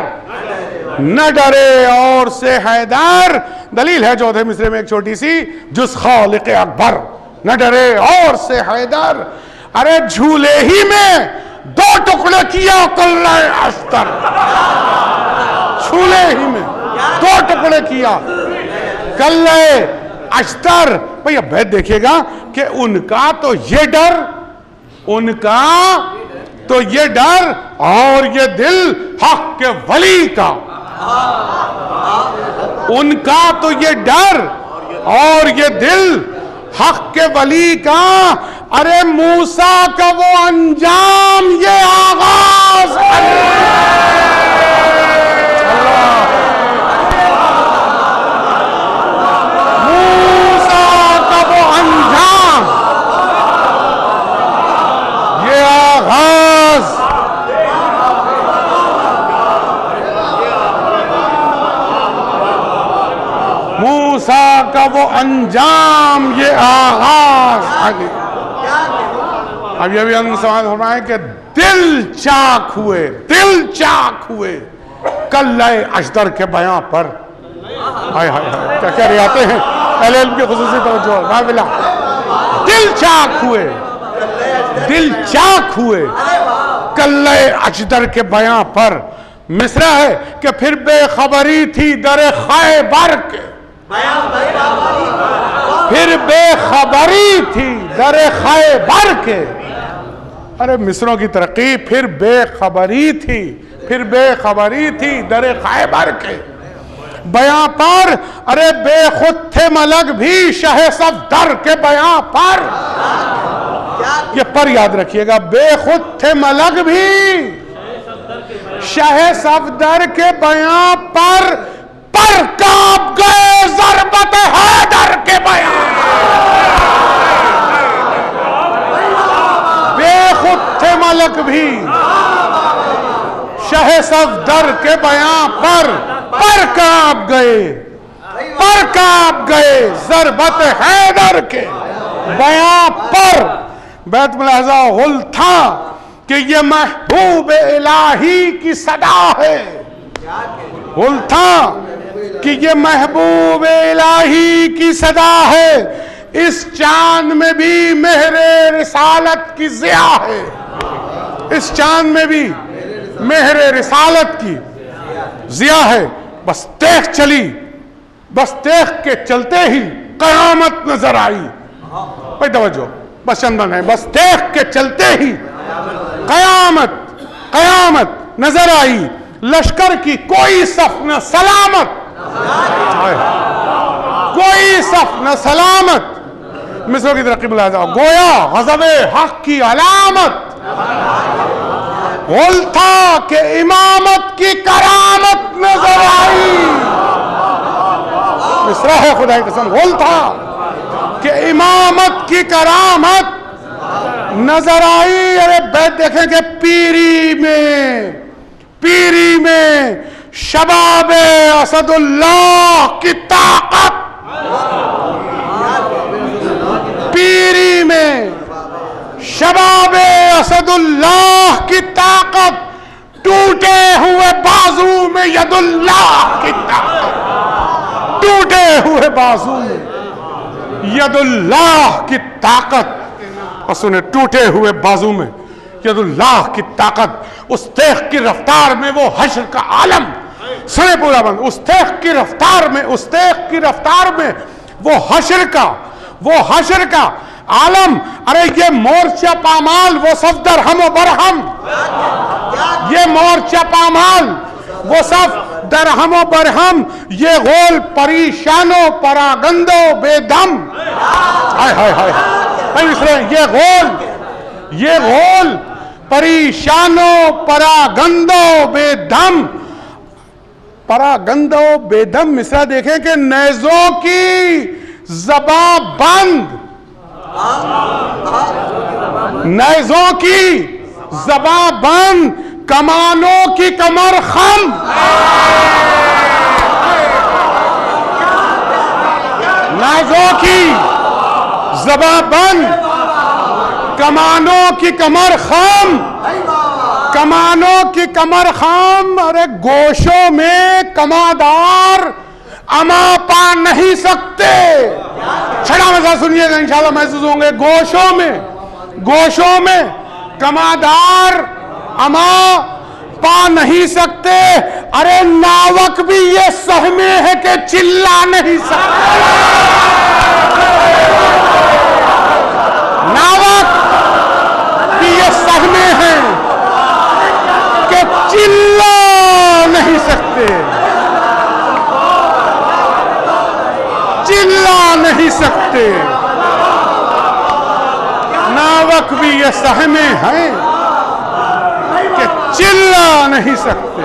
نہ ڈرے اور سے حیدر۔ دلیل ہے چوتھے مصرے میں ایک چھوٹی سی۔ جس خالق اکبر نہ ڈرے اور سے حیدر۔ ارے، جھولے ہی میں دو ٹکڑے کیا کل استر جھولے ہی میں دو ٹکڑے کیا۔ کل اشتر۔ بھئی اب بیت دیکھئے گا کہ ان کا تو یہ ڈر، ان کا تو یہ ڈر اور یہ دل حق کے ولی کا۔ ان کا تو یہ ڈر اور یہ دل حق کے ولی کا۔ ارے موسیٰ کا وہ انجام، یہ آغاز۔ موسیٰ کا وہ انجام یہ آغاز موسیٰ کا وہ انجام یہ آغاز۔ آگے اب یہ بھی ہم سوال فرمائیں کہ دل چاک ہوئے، دل چاک ہوئے۔ کل اشتر کے بیان پر۔ آئے ہائے ہائے، کیا کہہ رہے آتے ہیں؟ اہل علم کی خصوصی توجہ ما بلا دل چاک ہوئے، دل چاک ہوئے۔ کل اجدر کے بیان پر۔ مصرہ ہے کہ پھر بے خبری تھی در خیبر کے۔ پھر بے خبری تھی، در خیبر کے۔ ارے مصروں کی ترقی پھر بے خبری تھی، پھر بے خبری تھی، در خیبر کے۔ بیاں پر، ارے بے خود تھے ملک بھی، شہ صفدر کے بیاں پر۔ یہ پر یاد رکھیے گا، بے خود تھے ملک بھی، شہ صفدر کے بیاں پر۔ پر کاب گئے ضربت حیدر کے بیاں بے خود تھے ملک بھی۔ شہ صفدر کے بیاں پر پر کاب گئے۔ پر کاب گئے ضربت حیدر کے۔ بیاں پر بیت ملاحظہ غل تھا کہ یہ محبوب الہی کی صدا ہے۔ تھا کہ یہ محبوب الہی کی صدا ہے۔ اس چاند میں بھی مہر رسالت کی ضیاء ہے۔ اس چاند میں بھی مہر رسالت کی ضیاء ہے۔ بس دیکھ چلی، بس دیکھ کے چلتے ہی قیامت نظر آئی۔ بھائی توجہ، بس چندن ہے بس دیکھ کے چلتے ہی قیامت قیامت نظر آئی۔ لشکر کی کوئی صف نہ سلامت۔ کوئی صف نہ سلامت۔ مصروں کی ترقی ملاحظہ گویا غضب حق کی علامت۔ غل تھا کہ امامت کی کرامت نظر آئی۔ مصرا ہے خدا کی قسم۔ غل تھا کہ امامت کی کرامت نظر آئی۔ ارے بیت دیکھیں کہ پیری میں۔ پیری میں شباب اسد اللہ کی طاقت۔ پیری میں شباب اسد اللہ کی طاقت ٹوٹے ہوئے بازو میں ید اللہ کی طاقت۔ ٹوٹے ہوئے بازو میں ید اللہ کی طاقت۔ اور سنیں، ٹوٹے ہوئے بازو میں ید اللہ کی طاقت، اس تیخ کی رفتار میں وہ حشر کا عالم۔ سنے پورا بند، اس تیخ کی رفتار میں، اس تیخ کی رفتار میں وہ حشر کا، وہ حشر کا عالم۔ ارے یہ مورچہ پامال، وہ صف درہم و برہم۔ یہ مورچہ پامال، وہ صف درہم و برہم۔ یہ غول پریشانو پراگندو بے دم۔ ہائے ہائے ہائے۔ یہ غول یہ غول پریشانو پراگندو بے دم پراگندو بے دم مصرہ دیکھیں کہ نیزوں کی زباں بند۔ نیزوں کی زباں بند، کمانوں کی کمر خم۔ نیزوں کی زباں بند۔ کمانوں کی کمر خم کمانوں کی کمر خام، ارے گوشوں میں کمادار اما پا نہیں سکتے۔ چھڑا مسئلہ سنیے گا انشاءاللہ محسوس ہوں گے۔ گوشوں میں گوشوں میں کمادار اما پا نہیں سکتے۔ ارے ناوک بھی یہ سہمے ہے کہ چلا نہیں سکتے۔ ناوک بھی یہ سہمے ہیں کہ چلا نہیں سکتے چلا نہیں سکتے ناوک بھی یہ سہمے ہیں کہ چلا نہیں سکتے۔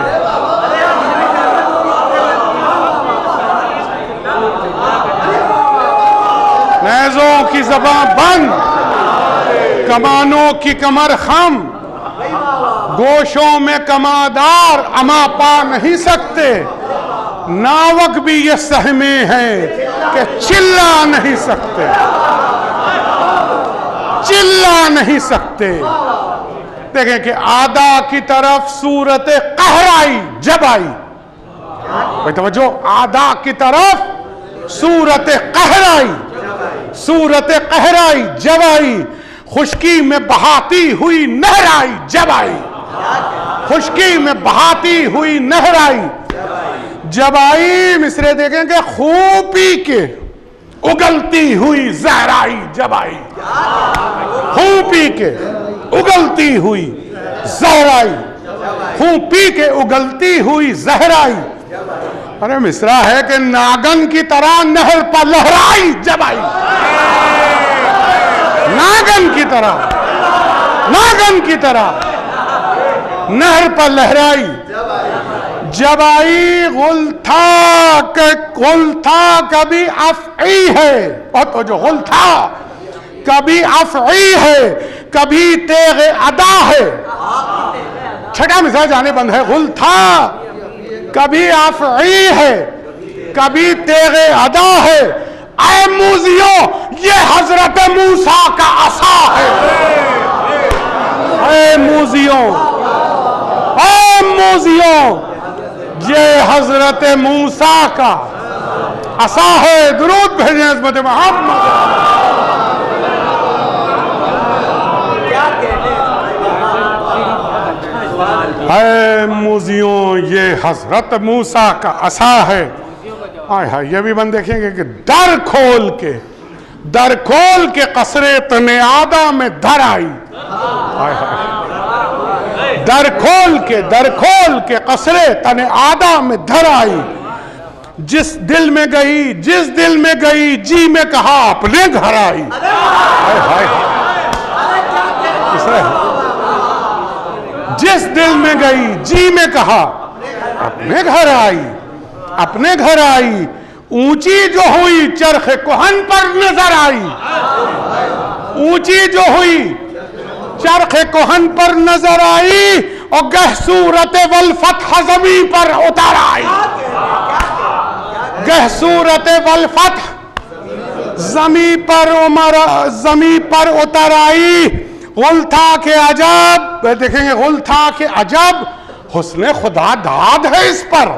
نیزوں کی زبان بند، کمانوں کی کمر خم۔ گوشوں میں کمادار اما پا نہیں سکتے۔ ناوک بھی یہ سہمے ہیں کہ چلا نہیں سکتے۔ چلا نہیں سکتے۔ دیکھیں کہ آدھا کی طرف صورت قہر آئی، جب آئی۔ بھائی توجہ، آدھا کی طرف صورت قہر آئی۔ صورت قہر آئی، جب آئی۔ خشکی میں بہاتی ہوئی نہر آئی، جب آئی۔ خشکی میں بہاتی ہوئی نہر آئی۔ جب آئی مصرے دیکھیں کہ خوب پی کے اگلتی ہوئی زہر آئی جب آئی۔ خوب پی کے اگلتی ہوئی زہر آئی خوب پی کے اگلتی ہوئی زہر آئی ارے مصرا ہے کہ ناگن کی طرح نہر پر لہرائی جب آئی۔ ناگن کی طرح، ناگن کی طرح نہر پر لہرائی۔ جب آئی غل تھا کہ غل تھا کبھی افعی ہے۔ اور تو جو غل تھا کبھی افعی ہے، کبھی تیغ ادا ہے۔ چھٹا مثال جانے بند ہے، غل تھا کبھی افعی ہے، کبھی تیغ ادا ہے۔ اے موزیوں، یہ حضرت موسیٰ کا عصا ہے۔ اے موزیوں اے موزیوں یہ حضرت موسیٰ کا عصا ہے درود بھیجیں عظمت محمد۔ اے موزیوں، یہ حضرت موسیٰ کا عصا ہے آئے ہاں یہ بھی بند دیکھیں گے کہ در کھول کے، در کھول کے قصر تنیادہ میں در آئی۔ آئے ہاں در کھول کے، در کھول کے قصر تنیادہ میں در آئی۔ جس دل میں گئی، جس دل میں گئی جی میں کہا، اپنے گھر آئی۔ جس دل میں گئی جی میں کہا، اپنے گھر آئی۔ اپنے گھر آئی۔ اونچی جو ہوئی، چرخ کوہن پر نظر آئی۔ اونچی جو ہوئی چرخ کوہن پر نظر آئی اور گہ صورت والفتح زمین پر اتر آئی۔ گہ صورت والفتح زمین پر عمر زمین پر اتر آئی۔ غل تھا کہ عجب دیکھیں گے غل تھا کہ عجب۔ حسن خدا داد ہے اس پر۔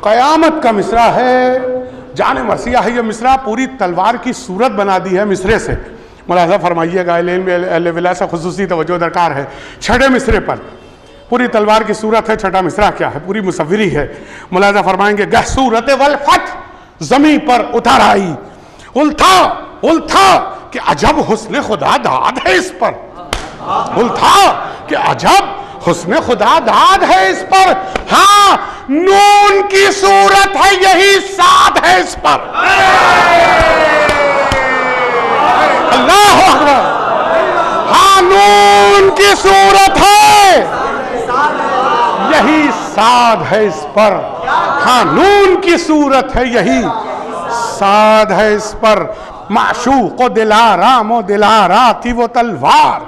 قیامت کا مصرع ہے۔ جان مرثیہ ہے یہ مصرع پوری تلوار کی صورت بنا دی ہے مصرے سے۔ ملاحظہ فرمائیے گا علم، اہل ولا سے خصوصی توجہ درکار ہے۔ چھٹے مصرے پر پوری تلوار کی صورت ہے، چھٹا مصرع کیا ہے؟ پوری مصوری ہے۔ ملاحظہ فرمائیں گے، گہ صورت والفتح زمین پر اتر آئی۔ التھا التھا کہ عجب حسن خدا داد ہے اس پر۔ التھا کہ عجب حسن خدا داد ہے اس پر۔ ہاں نون کی صورت ہے، یہی ساتھ ہے اس پر۔ اللہ اکبر۔ ہاں نون کی صورت ہے۔ یہی ساد ہے اس پر۔ ہاں نون کی صورت ہے یہی ساد ہے اس پر۔ معشوق و دلارام و دلاراتی وہ تلوار۔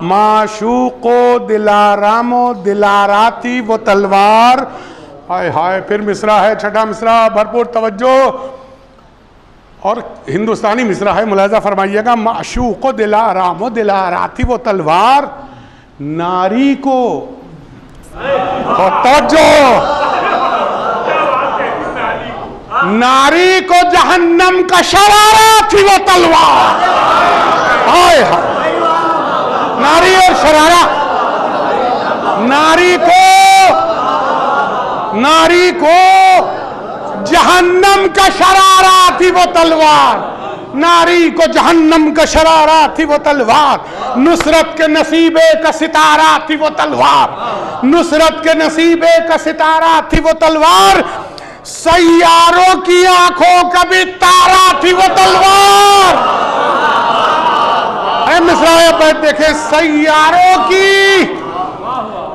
معشوق و دلارام و دلاراتی وہ تلوار۔ ہائے ہائے، پھر مصرع ہے، چھٹا مصرع، بھرپور توجہ۔ اور ہندوستانی مصرع ہے، ملاحظہ فرمائیے گا، معشوق و دلارام و دلاراتی وہ تلوار ناری کو۔ اور توجہ۔ ناری کو جہنم کا شرارہ تھی وہ تلوار۔ آئے ہائے۔ ناری اور شرارہ۔ ناری کو۔ ناری کو۔ جہنم کا شرارہ تھی وہ تلوار۔ ناری کو جہنم کا شرارہ تھی وہ تلوار۔ نصرت کے نصیبے کا ستارہ تھی وہ تلوار۔ نصرت کے نصیبے کا ستارہ تھی وہ تلوار۔ سیاروں کی آنکھوں کا بھی تارا تھی وہ تلوار۔ اے مصرائے پر دیکھیں، سیاروں کی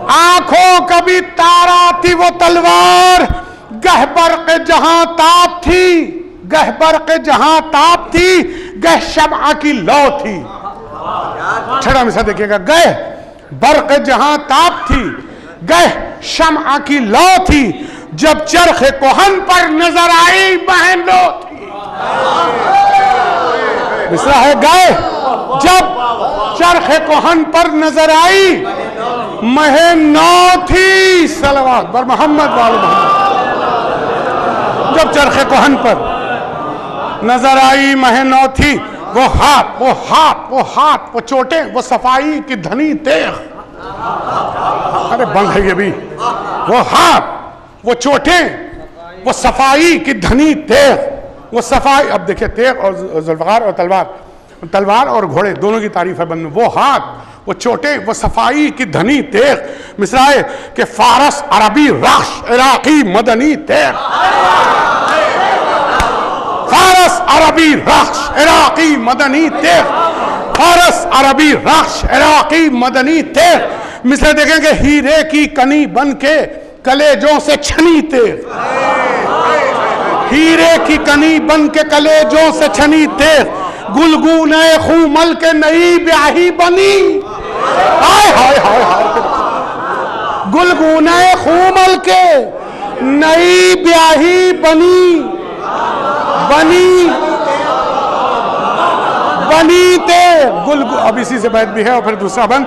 آنکھوں کا بھی تارا تھی وہ تلوار۔ گہ برق جہاں تاپ تھی گہ برق جہاں تاپ تھی، گہ شمع کی لو تھی۔ چھڑا مثلا دیکھئے گا، گہ برق جہاں تاپ تھی، گہ شمع کی لو تھی۔ جب چرخ کوہن پر نظر آئی، بہن لو تھی۔ مصرہ ہے گئے جب چرخ کوہن پر نظر آئی مہ نو تھی۔ صلوات بر محمد وال محمد۔ جب چرخ کوہن پر نظر آئی مہ نو تھی وہ ہاتھ وہ ہاتھ وہ ہاتھ، وہ چوٹیں وہ صفائی کی دھنی تیغ۔ ارے بند ہے یہ بھی۔ وہ ہاتھ، وہ چوٹیں وہ صفائی کی دھنی تیغ۔ وہ صفائی، اب دیکھیں تیغ اور ذوالفقار اور تلوار تلوار اور گھوڑے دونوں کی تعریف ہے بند میں وہ ہاتھ وہ چوٹیں وہ صفائی کی دھنی تیغ مصرائے کہ فارس عربی رخش عراقی مدنی تیغ۔ فارس عربی رخش عراقی مدنی تیغ۔ فارس عربی رخش عراقی مدنی تیغ۔ مثل دیکھیں کہ ہیرے کی کنی بن کے کلیجوں سے چھنی تیغ۔ ہیرے کی کنی بن کے کلیجوں سے چھنی تیغ۔ گلگون خومل کے نئی بیاہی بنی۔ آئے ہائے ہائے ہائے۔ خومل کے نئی بیاہی بنی بنی بنی تے گلگو۔ اب اسی سے بیت بھی ہے اور پھر دوسرا بند۔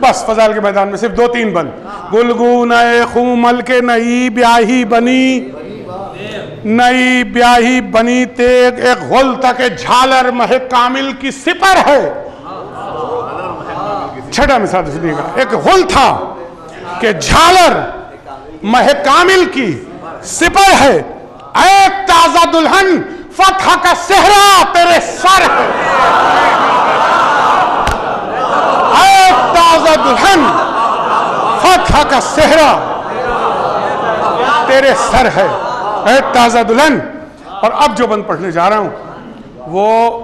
بس فضائل کے میدان میں صرف دو تین بند۔ گلگون خومل کے نئی بیاہی بنی، نئی بیاہی بنی تیگ ایک غل تک جھالر مہ کامل کی سپر ہے۔ چھٹا مثال سنیے گا۔ ایک غل تھا کہ جھالر مہ کامل کی سپر ہے۔ اے تازہ دلہن فتح کا سہرا تیرے سر ہے۔ اے تازہ دلہن فتح کا سہرا تیرے سر ہے۔ اے تازہ دلہن۔ اور اب جو بند پڑھنے جا رہا ہوں، وہ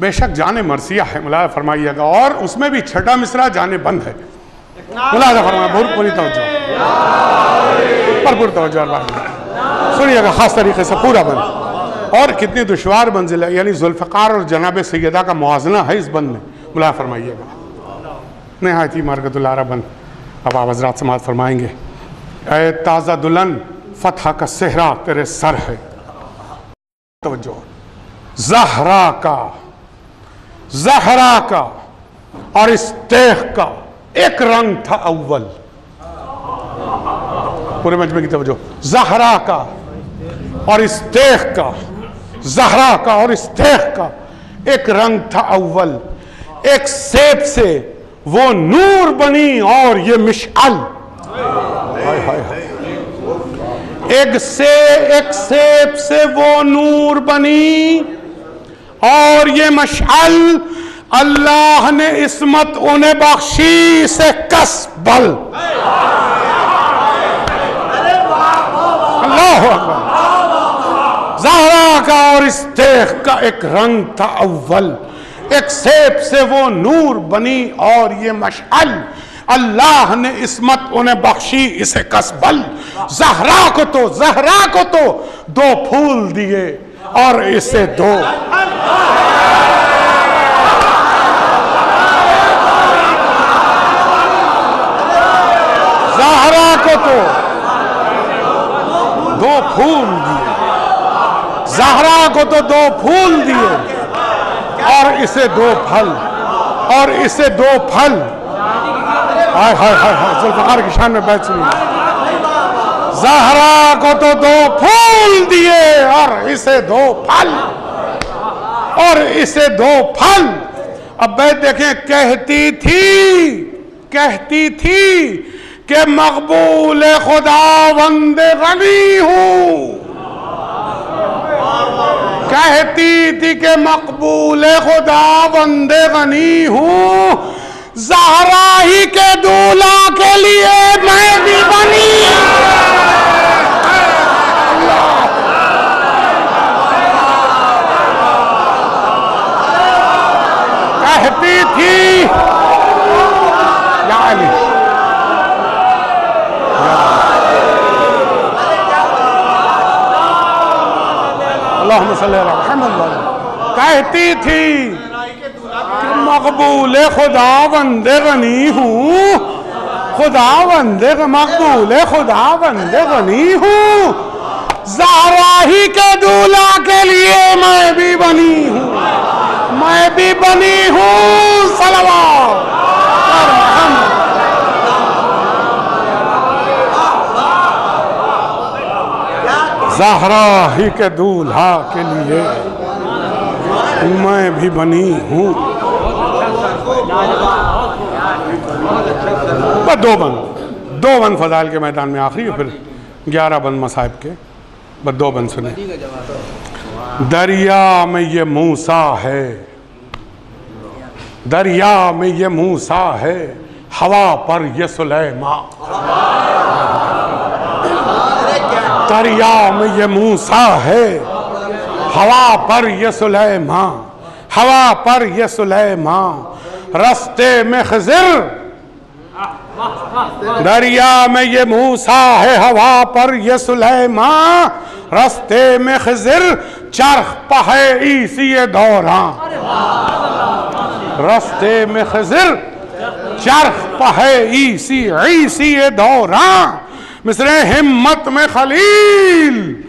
بے شک جانے مرثیہ ہے ملاحظہ فرمائیے گا۔ اور اس میں بھی چھٹا مصرع جانے بند ہے۔ ملاحظہ فرمائیے بہت پوری توجہ۔ پر پوری توجہ سنیے گا خاص طریقے سے پورا بند۔ اور کتنی دشوار منزل ہے یعنی ذوالفقار اور جناب سیدہ کا موازنہ ہے اس بند میں۔ ملا فرمائیے گا۔ نہایت ہی مارکت العرب بند۔ اب آپ حضرات سماعت فرمائیں گے۔ اے تازہ دلن فتح کا صحرا تیرے سر ہے۔ توجہ۔ زہرا کا زہرا کا اور اس تیخ کا ایک رنگ تھا اول۔ پورے مجمع کی توجہ۔ زہرا کا اور اس تیخ کا، زہرا کا اور اس تیخ کا ایک رنگ تھا اول۔ ایک سیب سے وہ نور بنی اور یہ مشعل۔ ایک سے، ایک سیب سے وہ نور بنی اور یہ مشعل اللہ نے اسمت انہیں بخشی سے کس بل۔ اللہ زہرا کا اور اس دیکھ کا ایک رنگ تھا اول۔ ایک سیب سے وہ نور بنی اور یہ مشعل اللہ نے اسمت انہیں بخشی اسے کسبل زہرا کو تو، زہرا کو تو دو پھول دیے۔ اور اسے دو۔ زہرا کو تو دو پھول دیے۔ زہرا کو تو دو پھول دیے۔ اور اسے دو پھل۔ اور اسے دو پھل۔ ہائے ہائے ہائے ہائے، ذوالفقار کی شان میں بیٹھ سنیے زہرا کو تو دو پھول دیے اور اسے دو پھل۔ اور اسے دو پھل۔ اب بیت دیکھیں، کہتی تھی کہتی تھی کہ مقبول خدا بند غنی ہوں۔ کہتی تھی کہ مقبول خدا بند غنی ہوں۔ زہرا ہی کے دولہ کے لیے میں بھی بنی کہتی تھی۔ یا علی۔ اللہم صلی اللہ محمد اللہ کہتی تھی کہ مقبول خدا بند غنی ہوں۔ خدا بند مقبول خدا بند غنی ہوں۔ زہرا ہی کے دولہ کے لیے میں بھی بنی ہوں۔ میں بھی بنی ہوں صلوات۔ زہرا ہی کے دولہا کے لیے میں بھی بنی ہوں۔ بس دو بند دو بند فضائل کے میدان میں آخری پھر گیارہ بند مصائب کے۔ بس دو بند سنیں۔ دریا میں یہ موسیٰ ہے۔ دریا میں یہ موسیٰ ہے، ہوا پر یہ سلیمان۔ دریا میں یہ موسیٰ ہے، ہوا پر یہ سلیمان۔ ہوا پر یہ سلیمان۔ رستے میں خضر۔ دریا میں یہ موسیٰ ہے، ہوا پر یہ سلیمان۔ رستے میں خضر، چرخ پہے عیسی دوران۔ رستے میں خضر، چرخ پہے عیسی عیسی دوران، مصر ہمت میں خلیل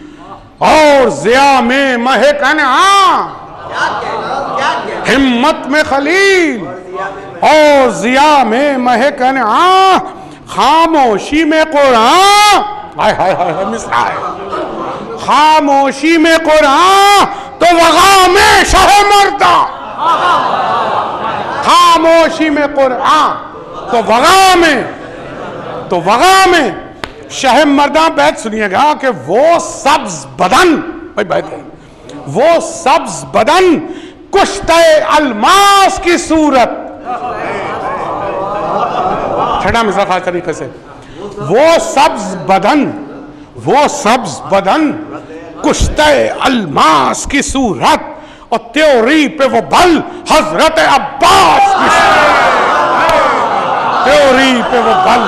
اور ضیاء میں مہک انعام۔ ہمت میں خلیل اور ضیاء میں مہک انعام۔ خاموشی میں قرآن۔ ہائے ہائے ہائے مصرہ خاموشی میں قرآن تو وغا میں شہ مردہ خاموشی میں قرآن۔ تو وغا میں، تو وغا میں شہ مردہ بیت سنیے گا کہ وہ سبز بدن، بھائی بیت ہے۔ وہ سبز بدن کشتہ الماس کی صورت۔ چھڑا مصرہ خاص طریقے سے۔ وہ سبز بدن، وہ سبز بدن کشتہ الماس کی صورت۔ اور تیوری پہ وہ بل حضرت عباس کی صورت تیوری پہ وہ بل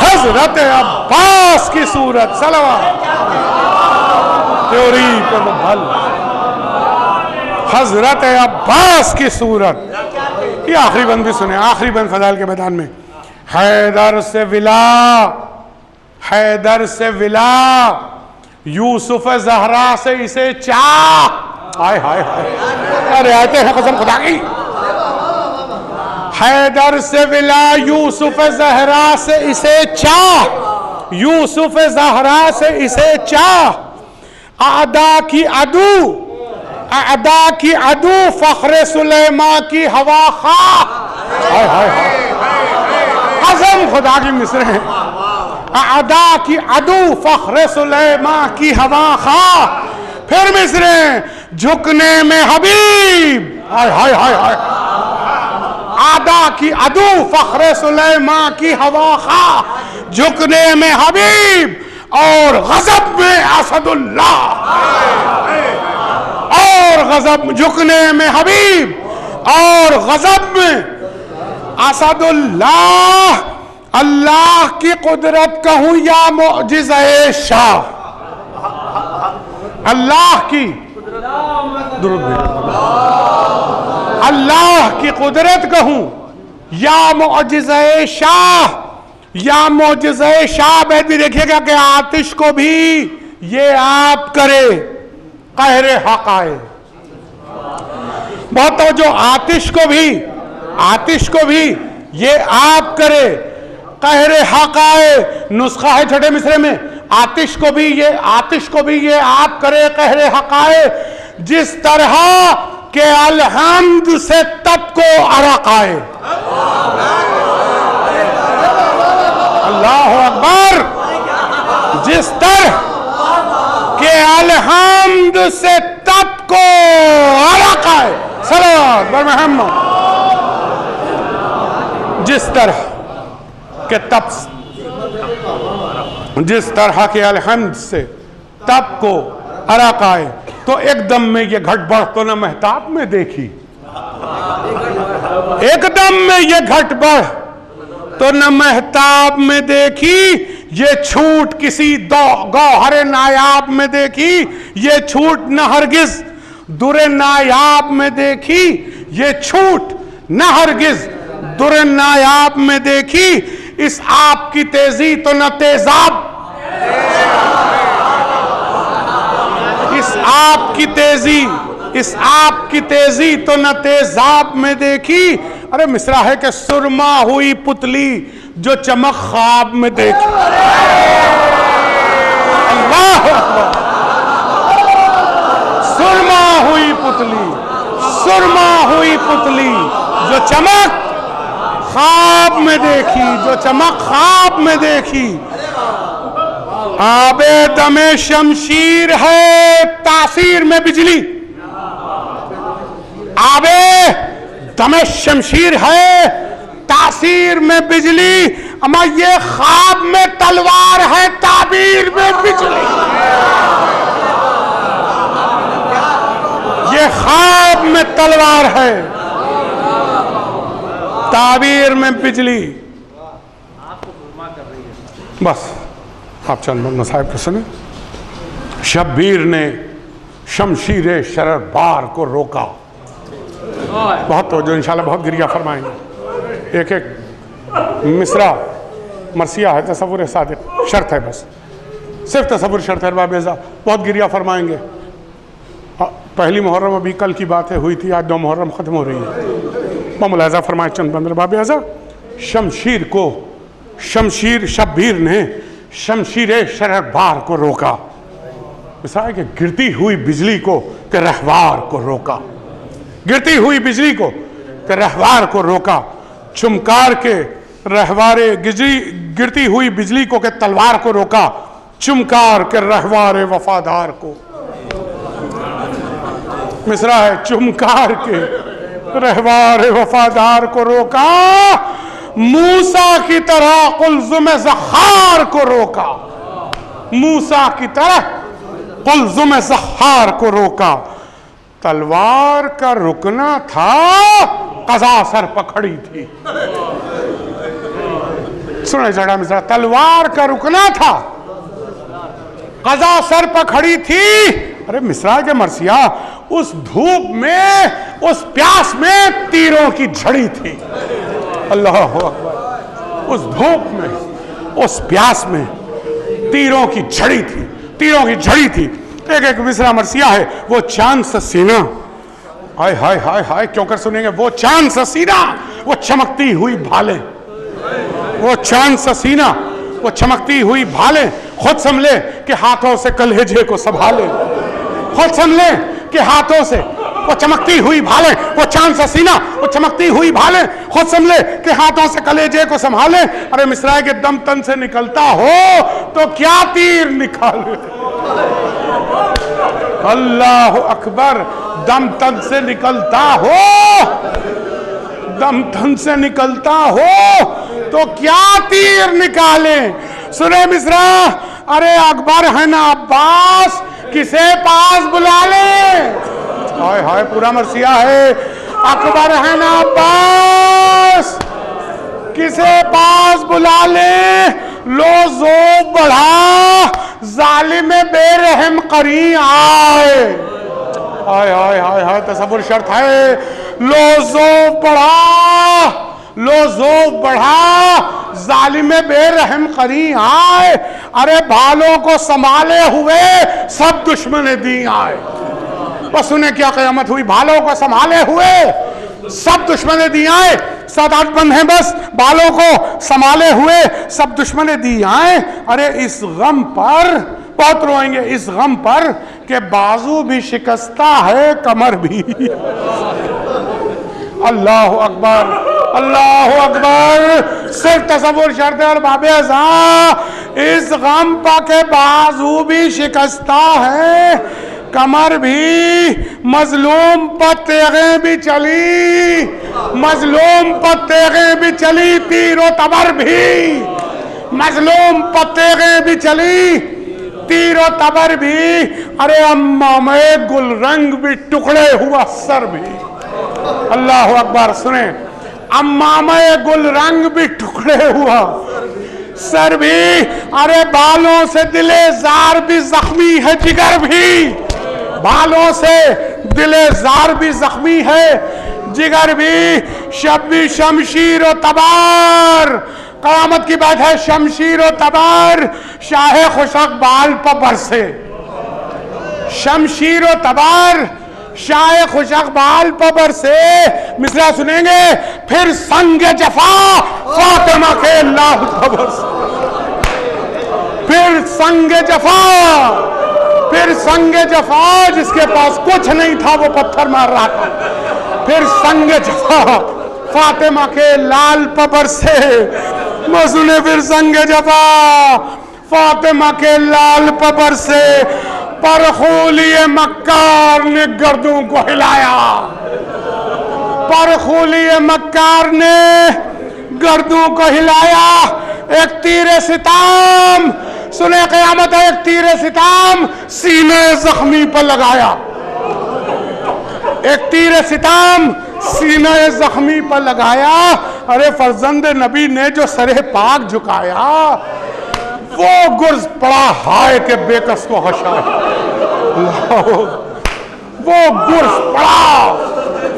حضرت عباس کی صورت، صلوات۔ ڈوری پہ وہ بھل حضرت عباس کی صورت۔ یہ آخری بند بھی سنے آخری بند فضائل کے میدان میں۔ حیدر سے ولا، حیدر سے ولا، یوسف زہرا سے اسے چاہ۔ آئے ہائے ہائے۔ ارے ہیں قسم خدا کی؟ حیدر سے ولا یوسف زہرا سے اسے چاہ۔ یوسف زہرا سے اسے چاہ۔ اعدا کی عدو اعدا کی عدو فخر سلیمان کی ہوا خواہ۔ ہائے ہائے ہائے۔ قسم خدا کی مصرے۔ ہیں اعدا کی عدو فخر سلیمان کی ہوا خواہ۔ پھر مصرے ہیں، جھکنے میں حبیب۔ ہائے ہائے ہائے ہائے۔ آدا کی عدو فخر سلیمان کی ہوا خواہ۔ جھکنے میں حبیب اور غضب میں اسد اللہ۔ اور غضب، جھکنے میں حبیب اور غضب میں اسد اللہ۔ اللہ کی قدرت کہوں یا معجزہ شاہ؟ اللہ کی درود اللہ کی قدرت کہوں یا معجزہ شاہ، یا معجزہ شاہ میں بھی دیکھئے گا کہ آتش کو بھی یہ آپ کرے۔ قہر حق آئے۔ بہت توجہ، آتش کو بھی، آتش کو بھی یہ آپ کرے۔ قہر حق آئے۔ نسخہ ہے چھٹے مصرے میں۔ آتش کو بھی یہ آتش کو بھی یہ آپ کرے قہر حق آئے جس طرح کہ الحمد سے تب کو عرق آئے۔ اللہ اکبر۔ جس طرح کہ الحمد سے تب کو عرق آئے۔ صلوات بر محمد۔ جس طرح کہ تب جس طرح کے الحمد سے تب کو عرق آئے، تو ایک دم میں یہ گھٹ بڑھ تو نہ محتاب میں دیکھی۔ ایک دم میں یہ گھٹ بڑھ تو نہ محتاب میں دیکھی، یہ چھوٹ کسی گوہر نایاب میں دیکھی، یہ چھوٹ نہ ہرگز در نایاب میں دیکھی، یہ چھوٹ نہ ہرگز در نایاب میں دیکھی۔ اس آپ کی تیزی تو نہ تیزاب اس آپ کی تیزی، اس آپ کی تیزی تو نہ تیزاب میں دیکھی۔ ارے مصرع ہے کہ سرما ہوئی پتلی جو چمک خواب میں دیکھی۔ اللہ سرما ہوئی پتلی، سرما ہوئی پتلی جو چمک خواب میں دیکھی، جو چمک خواب میں دیکھی۔ آب دم شمشیر ہے، تاثیر میں بجلی۔ آب دم شمشیر ہے، تاثیر میں بجلی۔ اما یہ خواب میں تلوار ہے، تعبیر میں بجلی۔ یہ خواب میں تلوار ہے، تعبیر میں بجلی۔ بس۔ آپ چند مصاحب کو سنیں۔ شبیر نے شمشیر شرر بار کو روکا۔ بہت توجہ، انشاءاللہ بہت گریہ فرمائیں گے۔ ایک ایک مصرع، مرثیہ ہے، تصور صادق، شرط ہے بس۔ صرف تصور شرط ہے باب ازا بہت گریہ فرمائیں گے۔ پہلی محرم ابھی کل کی باتیں ہوئی تھی، آج دو محرم ختم ہو رہی ہے میں ملاحظہ فرمائیں چند بندر۔ باب ازا شمشیر کو، شمشیر شبیر نے شمشیر شرر بار کو روکا۔ مثال کہ گرتی ہوئی بجلی کو کہ رہوار کو روکا۔ گرتی ہوئی بجلی کو کہ رہوار کو روکا۔ چمکار کے رہوار گرتی ہوئی بجلی کو کہ تلوار کو روکا۔ چمکار کے رہوار وفادار کو۔ مصرع ہے، چمکار کے رہوار وفادار کو روکا۔ موسیٰ کی طرح قلزم زخار کو روکا۔ موسیٰ کی طرح قلزم زخار کو روکا۔ تلوار کا رکنا تھا، قضا سر پکڑی تھی۔ سنیں جڑا مصرع تلوار کا رکنا تھا، قضا سر پکڑی تھی۔ ارے مصرا کے مرثیہ، اس دھوپ میں، اس پیاس میں تیروں کی جھڑی تھی۔ اللہ اکبر۔ اس دھوپ میں، اس پیاس میں تیروں کی جھڑی تھی، تیروں کی جھڑی تھی۔ ایک ایک مصرا مرثیہ ہے، وہ چاند سا سینہ ہائے ہائے ہائے ہائے، کیوں کر سنیں گے؟ وہ چاند سا سینہ وہ چمکتی ہوئی بھالیں۔ وہ چاند سا سینہ وہ چمکتی ہوئی بھالیں۔ خود سملے کہ ہاتھوں سے کلہجے کو سنبھالے خود سملے کہ ہاتھوں سے وہ چمکتی ہوئی بھالیں، وہ چاند سا سینہ، وہ چمکتی ہوئی بھالیں۔ خود سملے کہ ہاتھوں سے کلیجے کو سنبھالے ارے مصرائے کے دم تن سے نکلتا ہو تو کیا تیر نکالے اللہ اکبر، دم تن سے نکلتا ہو۔ دم تن سے نکلتا ہو تو کیا تیر نکالے سنے مصرا ارے اکبر ہے نا عباس، کسے پاس بلا لے ہائے ہائے، پورا مرثیہ ہے۔ اکبر ہے نا عباس، کسے پاس بلا لے؟ لو زو بڑھا، ظالم بے رحم قری آئے۔ ہائے ہائے ہائے ہائے، تصور شرط ہے۔ لو زو بڑھا، لو زو بڑھا، ظالم بے رحم قری آئے۔ ارے بھالوں کو سنبھالے ہوئے، سب دشمن دی آئے۔ بس انہیں کیا قیامت ہوئی؟ بھالوں کو سنبھالے ہوئے۔ سب دشمن دی آئے سادات بند ہیں بس۔ بالوں کو سنبھالے ہوئے۔ سب دشمن دی آئے ارے، اس غم پر، بہت روئیں گے۔ اس غم پر کہ بازو بھی شکستہ ہے، کمر بھی۔ اللہ اکبر۔ اللہ اکبر۔ صرف تصور شرط اور باب ازاں۔ اس غم پا کے بازو بھی شکستہ ہے۔ کمر بھی، مظلوم پر تیغیں بھی چلی، مظلوم پر تیغیں بھی چلی، تیر و تبر بھی۔ مظلوم پر تیغیں بھی چلی، تیر و تبر بھی۔ ارے امام گل رنگ بھی ٹکڑے ہوا، سر بھی۔ اللہ اکبر سنیں امام گل رنگ بھی ٹکڑے ہوا، سر بھی۔ ارے بالوں سے دلے زار بھی، زخمی ہے جگر بھی۔ بالوں سے دل زار بھی زخمی ہے۔ جگر بھی شب بھی شمشیر و تبار۔ قیامت کی بات ہے شمشیر و تبار۔ شاہ خوشک بال پر سے شمشیر و تبار۔ شاہ خوش اقبال پبر سے مصرہ سنیں گے؟ پھر سنگ جفا فاطمہ کے اللہ پبر سے پھر سنگ جفا پھر سنگ جفا جس کے پاس کچھ نہیں تھا وہ پتھر مار رہا تھا۔ پھر سنگ جفا فاطمہ کے لال پبر سے وہ پھر سنگ جفا فاطمہ کے لال پبر سے پر خولی مکار نے گردوں کو ہلایا۔ پر خولی مکار نے گردوں کو ہلایا۔ ایک تیر ستام سنے قیامت ایک تیر ستام سینے زخمی پر لگایا۔ ایک تیر ستام سینے زخمی پر لگایا۔ ارے فرزند نبی نے جو سر پاک جھکایا، وہ گرز پڑا۔ ہائے کے بے کس کو ہشایا وہ گرز پڑا۔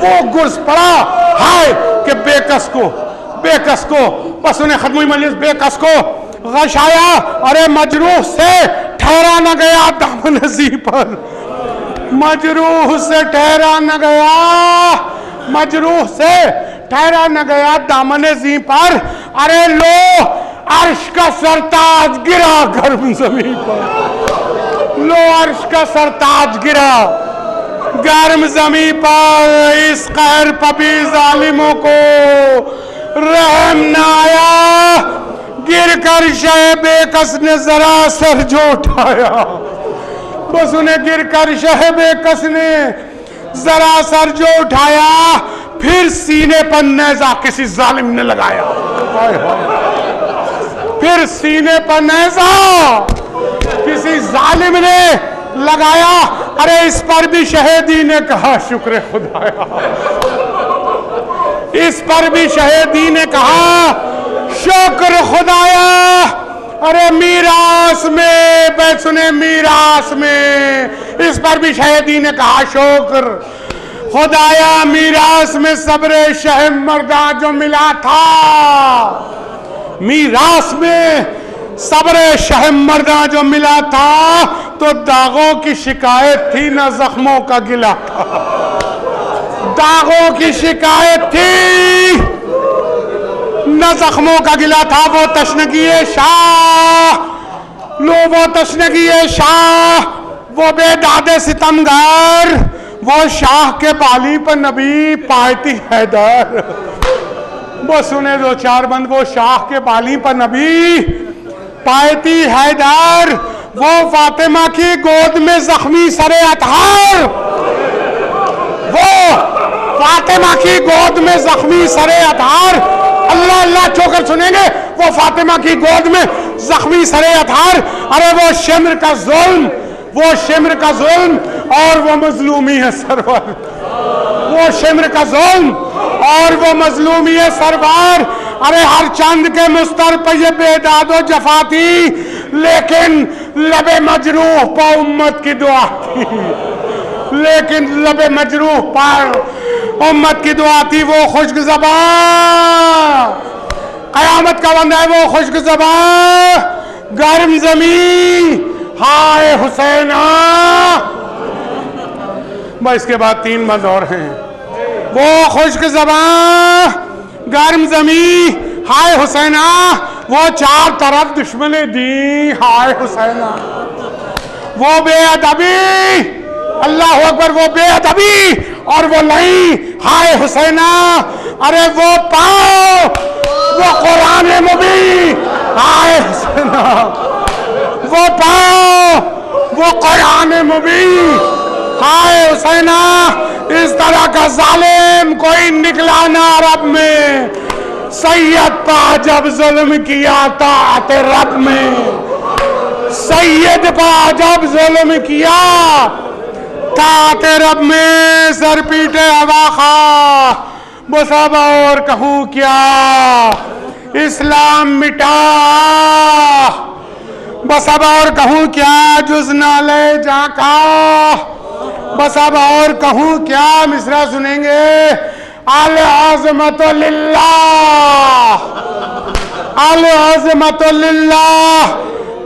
وہ گرز پڑا۔ ہائے کہ بے کس کو، بے کس کو۔ بس انہیں ختمی مجلس، بے کس کو غشایا، ارے مجروح سے ٹھہرا نہ گیا دامن زی پر۔ مجروح سے ٹھہرا نہ گیا، مجروح سے ٹھہرا نہ گیا دامن زی پر۔ ارے لو عرش کا سرتاج گرا گرم زمین پر۔ لو عرش کا سرتاج گرا گرم زمین پر۔ اس قہر پبی ظالموں کو رحم نہ آیا۔ گر کر شہ بے کس نے ذرا سر جو اٹھایا۔ بس انہیں گر کر شہ بے کس نے ذرا سر جو اٹھایا، پھر سینے پر نیزہ کسی ظالم نے لگایا۔ پھر سینے پر نیزہ کسی ظالم نے لگایا۔ ارے، اس پر بھی شہیدی نے کہا، شکر خدایا۔ اس پر بھی شہیدی نے کہا شکر خدایا۔ ارے میراث میں بے سنے میراث میں۔ اس پر بھی شہیدی نے کہا شکر۔ خدایا، میراث میں صبر شہ مردہ جو ملا تھا۔ میراث میں صبر شہ مردہ جو ملا تھا، تو داغوں کی شکایت تھی نہ زخموں کا گلا تھا داغوں کی شکایت تھی۔ نہ زخموں کا گلا تھا وہ تشنگی شاہ لو وہ تشنگی شاہ۔ وہ بے داد ستمگر، وہ شاہ کے بالی پر نبی پائتی حیدر۔ وہ سنے دو چار بند، وہ شاہ کے بالی پر نبی پائتی حیدر۔ وہ فاطمہ کی گود میں زخمی سر اتحار وہ فاطمہ کی گود میں زخمی سر اتحار اللہ اللہ چو کر سنیں گے، وہ فاطمہ کی گود میں زخمی سر اتحار ارے وہ شمر کا ظلم، وہ شمر کا ظلم، اور وہ مظلومی ہے سرور۔ وہ شمر کا ظلم، اور وہ مظلومی ہے سرور۔ ارے ہر چاند کے مستر پہ یہ بے داد و جفا تھی لیکن لب مجروح پا امت کی دعا تھی لیکن لب مجروح پر امت کی دعا تھی وہ خشک زبان۔ قیامت کا بندہ ہے وہ خشک زبان۔ گرم زمین۔ ہائے حسینہ بس اس کے بعد تین بند اور ہیں۔ وہ خشک زبان۔ گرم زمین۔ ہائے حسینہ وہ چار طرف دشمن دی ہائے حسینہ وہ بے ادبی۔ اللہ اکبر، وہ بے ادبی اور وہ لئی۔ ہائے حسینہ، ارے وہ پاؤ، وہ قرآن مبین۔ ہائے حسینہ، وہ پاؤ، وہ قرآن مبین۔ ہائے حسینہ، اس طرح کا ظالم کوئی نکلا نہ رب میں۔ سید پا جب ظلم کیا طاعت رب میں۔ سید پا جب ظلم کیا طاعت رب میں سر پیٹے ہوا خواہ بس اور کہوں کیا؟ اسلام مٹا۔ بس اب اور کہوں کیا؟ جز نہ لے جا کا۔ بس اب اور کہوں کیا؟ مصرع سنیں گے۔ العظمت للہ۔ العظمت للہ۔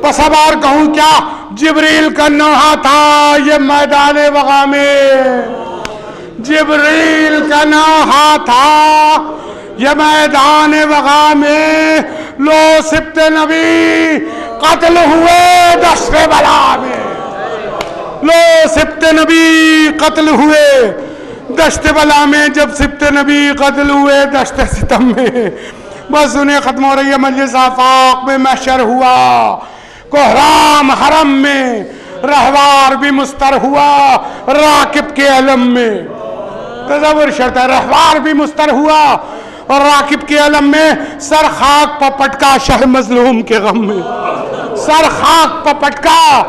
بس اب اور کہوں کیا؟ جبریل کا نوحہ تھا، یہ میدان وغا میں۔ جبریل کا نوحہ تھا، یہ میدان وغا میں۔ لو سبت نبی، قتل ہوئے دشت بلا میں۔ لو سبت نبی، قتل ہوئے دشت بلا میں۔ جب سبت نبی قتل ہوئے دشت ستم میں، بس انہیں ختم ہو رہی ہے۔ مجلس آفاق میں محشر ہوا۔ کوہرام حرم میں رہوار بھی مستر ہوا، راکب کے علم میں۔ تصور شرط ہے، رہوار بھی مستر ہوا اور راکب کے علم میں سر خاک پپٹ کا شہ مظلوم کے غم میں۔ سر خاک پپٹ کا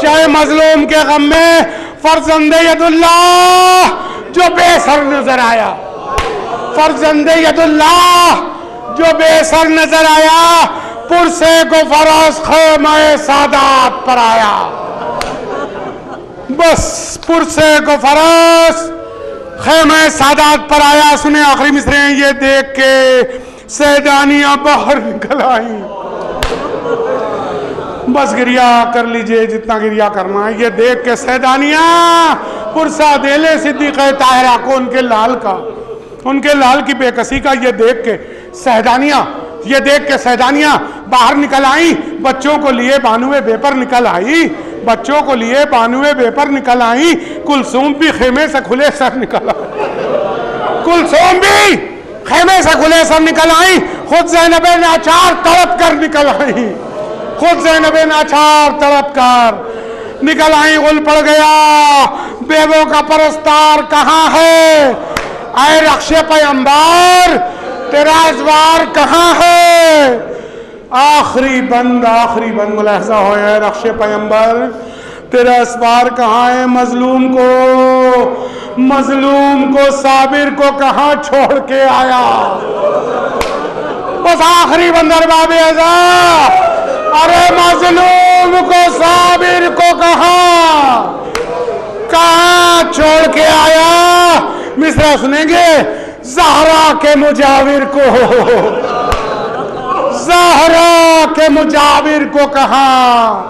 شہ مظلوم کے غم میں فرزند ید اللہ جو بے سر نظر آیا۔ فرزند ید اللہ جو بے سر نظر آیا۔ پرسے کو فراز خیمہ سادات پر آیا۔ بس پرسے کو فراز خیمہ سادات پر آیا۔ سنے آخری مصریں، یہ دیکھ کے سیدانیاں باہر نکل آئیں۔ بس گریا کر لیجیے، جتنا گریا کرنا ہے۔ یہ دیکھ کے سیدانیاں پرسا دیلے صدیقہ طاہرہ کو، ان کے لال کا، ان کے لال کی بے کسی کا۔ یہ دیکھ کے سیدانیاں یہ دیکھ کے سیدانیاں باہر نکل آئیں، بچوں کو لیے بانوے بے پر نکل آئی، بچوں کو لیے بانوے بے پر نکل آئیں کلسوم بھی خیمے سے کھلے سر نکل آئی۔ کلسوم بھی خیمے سے کھلے سر نکل آئیں خود زینب ناچار تڑپ کر نکل آئیں خود زینب ناچار تڑپ کر نکل آئیں غل پڑ گیا۔ بیبوں کا پرستار کہاں ہے؟ اے رخش پیمبار تیرا ازوار کہاں ہے؟ آخری بند آخری بند ملحظہ ہوئے رخش پیمبر، تیرا ازوار کہاں ہے؟ مظلوم کو مظلوم کو، صابر کو کہاں چھوڑ کے آیا؟ بس آخری بندر باب ازا ارے مظلوم کو، صابر کو کہاں؟ کہاں چھوڑ کے آیا؟ مصرہ سنیں گے؟ زہرا کے مجاور کو۔ زہرا کے مجاور کو کہاں؟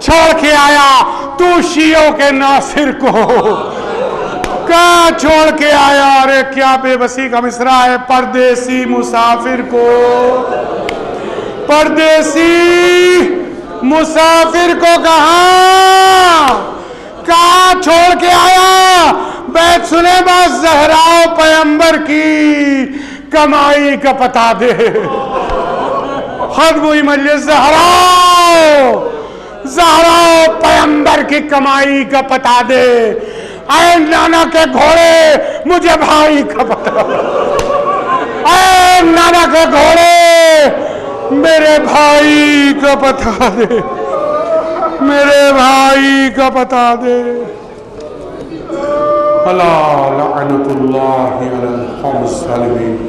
چھوڑ کے آیا تو شیعوں کے ناصر کو۔ کہاں چھوڑ کے آیا؟ ارے کیا بے بسی کا مصرہ ہے پردیسی مسافر کو۔ پردیسی مسافر کو کہاں؟ کہاں چھوڑ کے آیا۔ بیت سنے بس زہراؤ پیمبر کی کمائی کا پتا دے۔ خود گوئی مجلس زہراؤ زہراؤ پیمبر کی کمائی کا پتا دے۔ اے نانا کے گھوڑے، مجھے بھائی کا پتا اے نانا کے گھوڑے، میرے بھائی کا پتا دے۔ میرے بھائی کا بتا دے۔ اللہ لعنت اللہ علی وسلم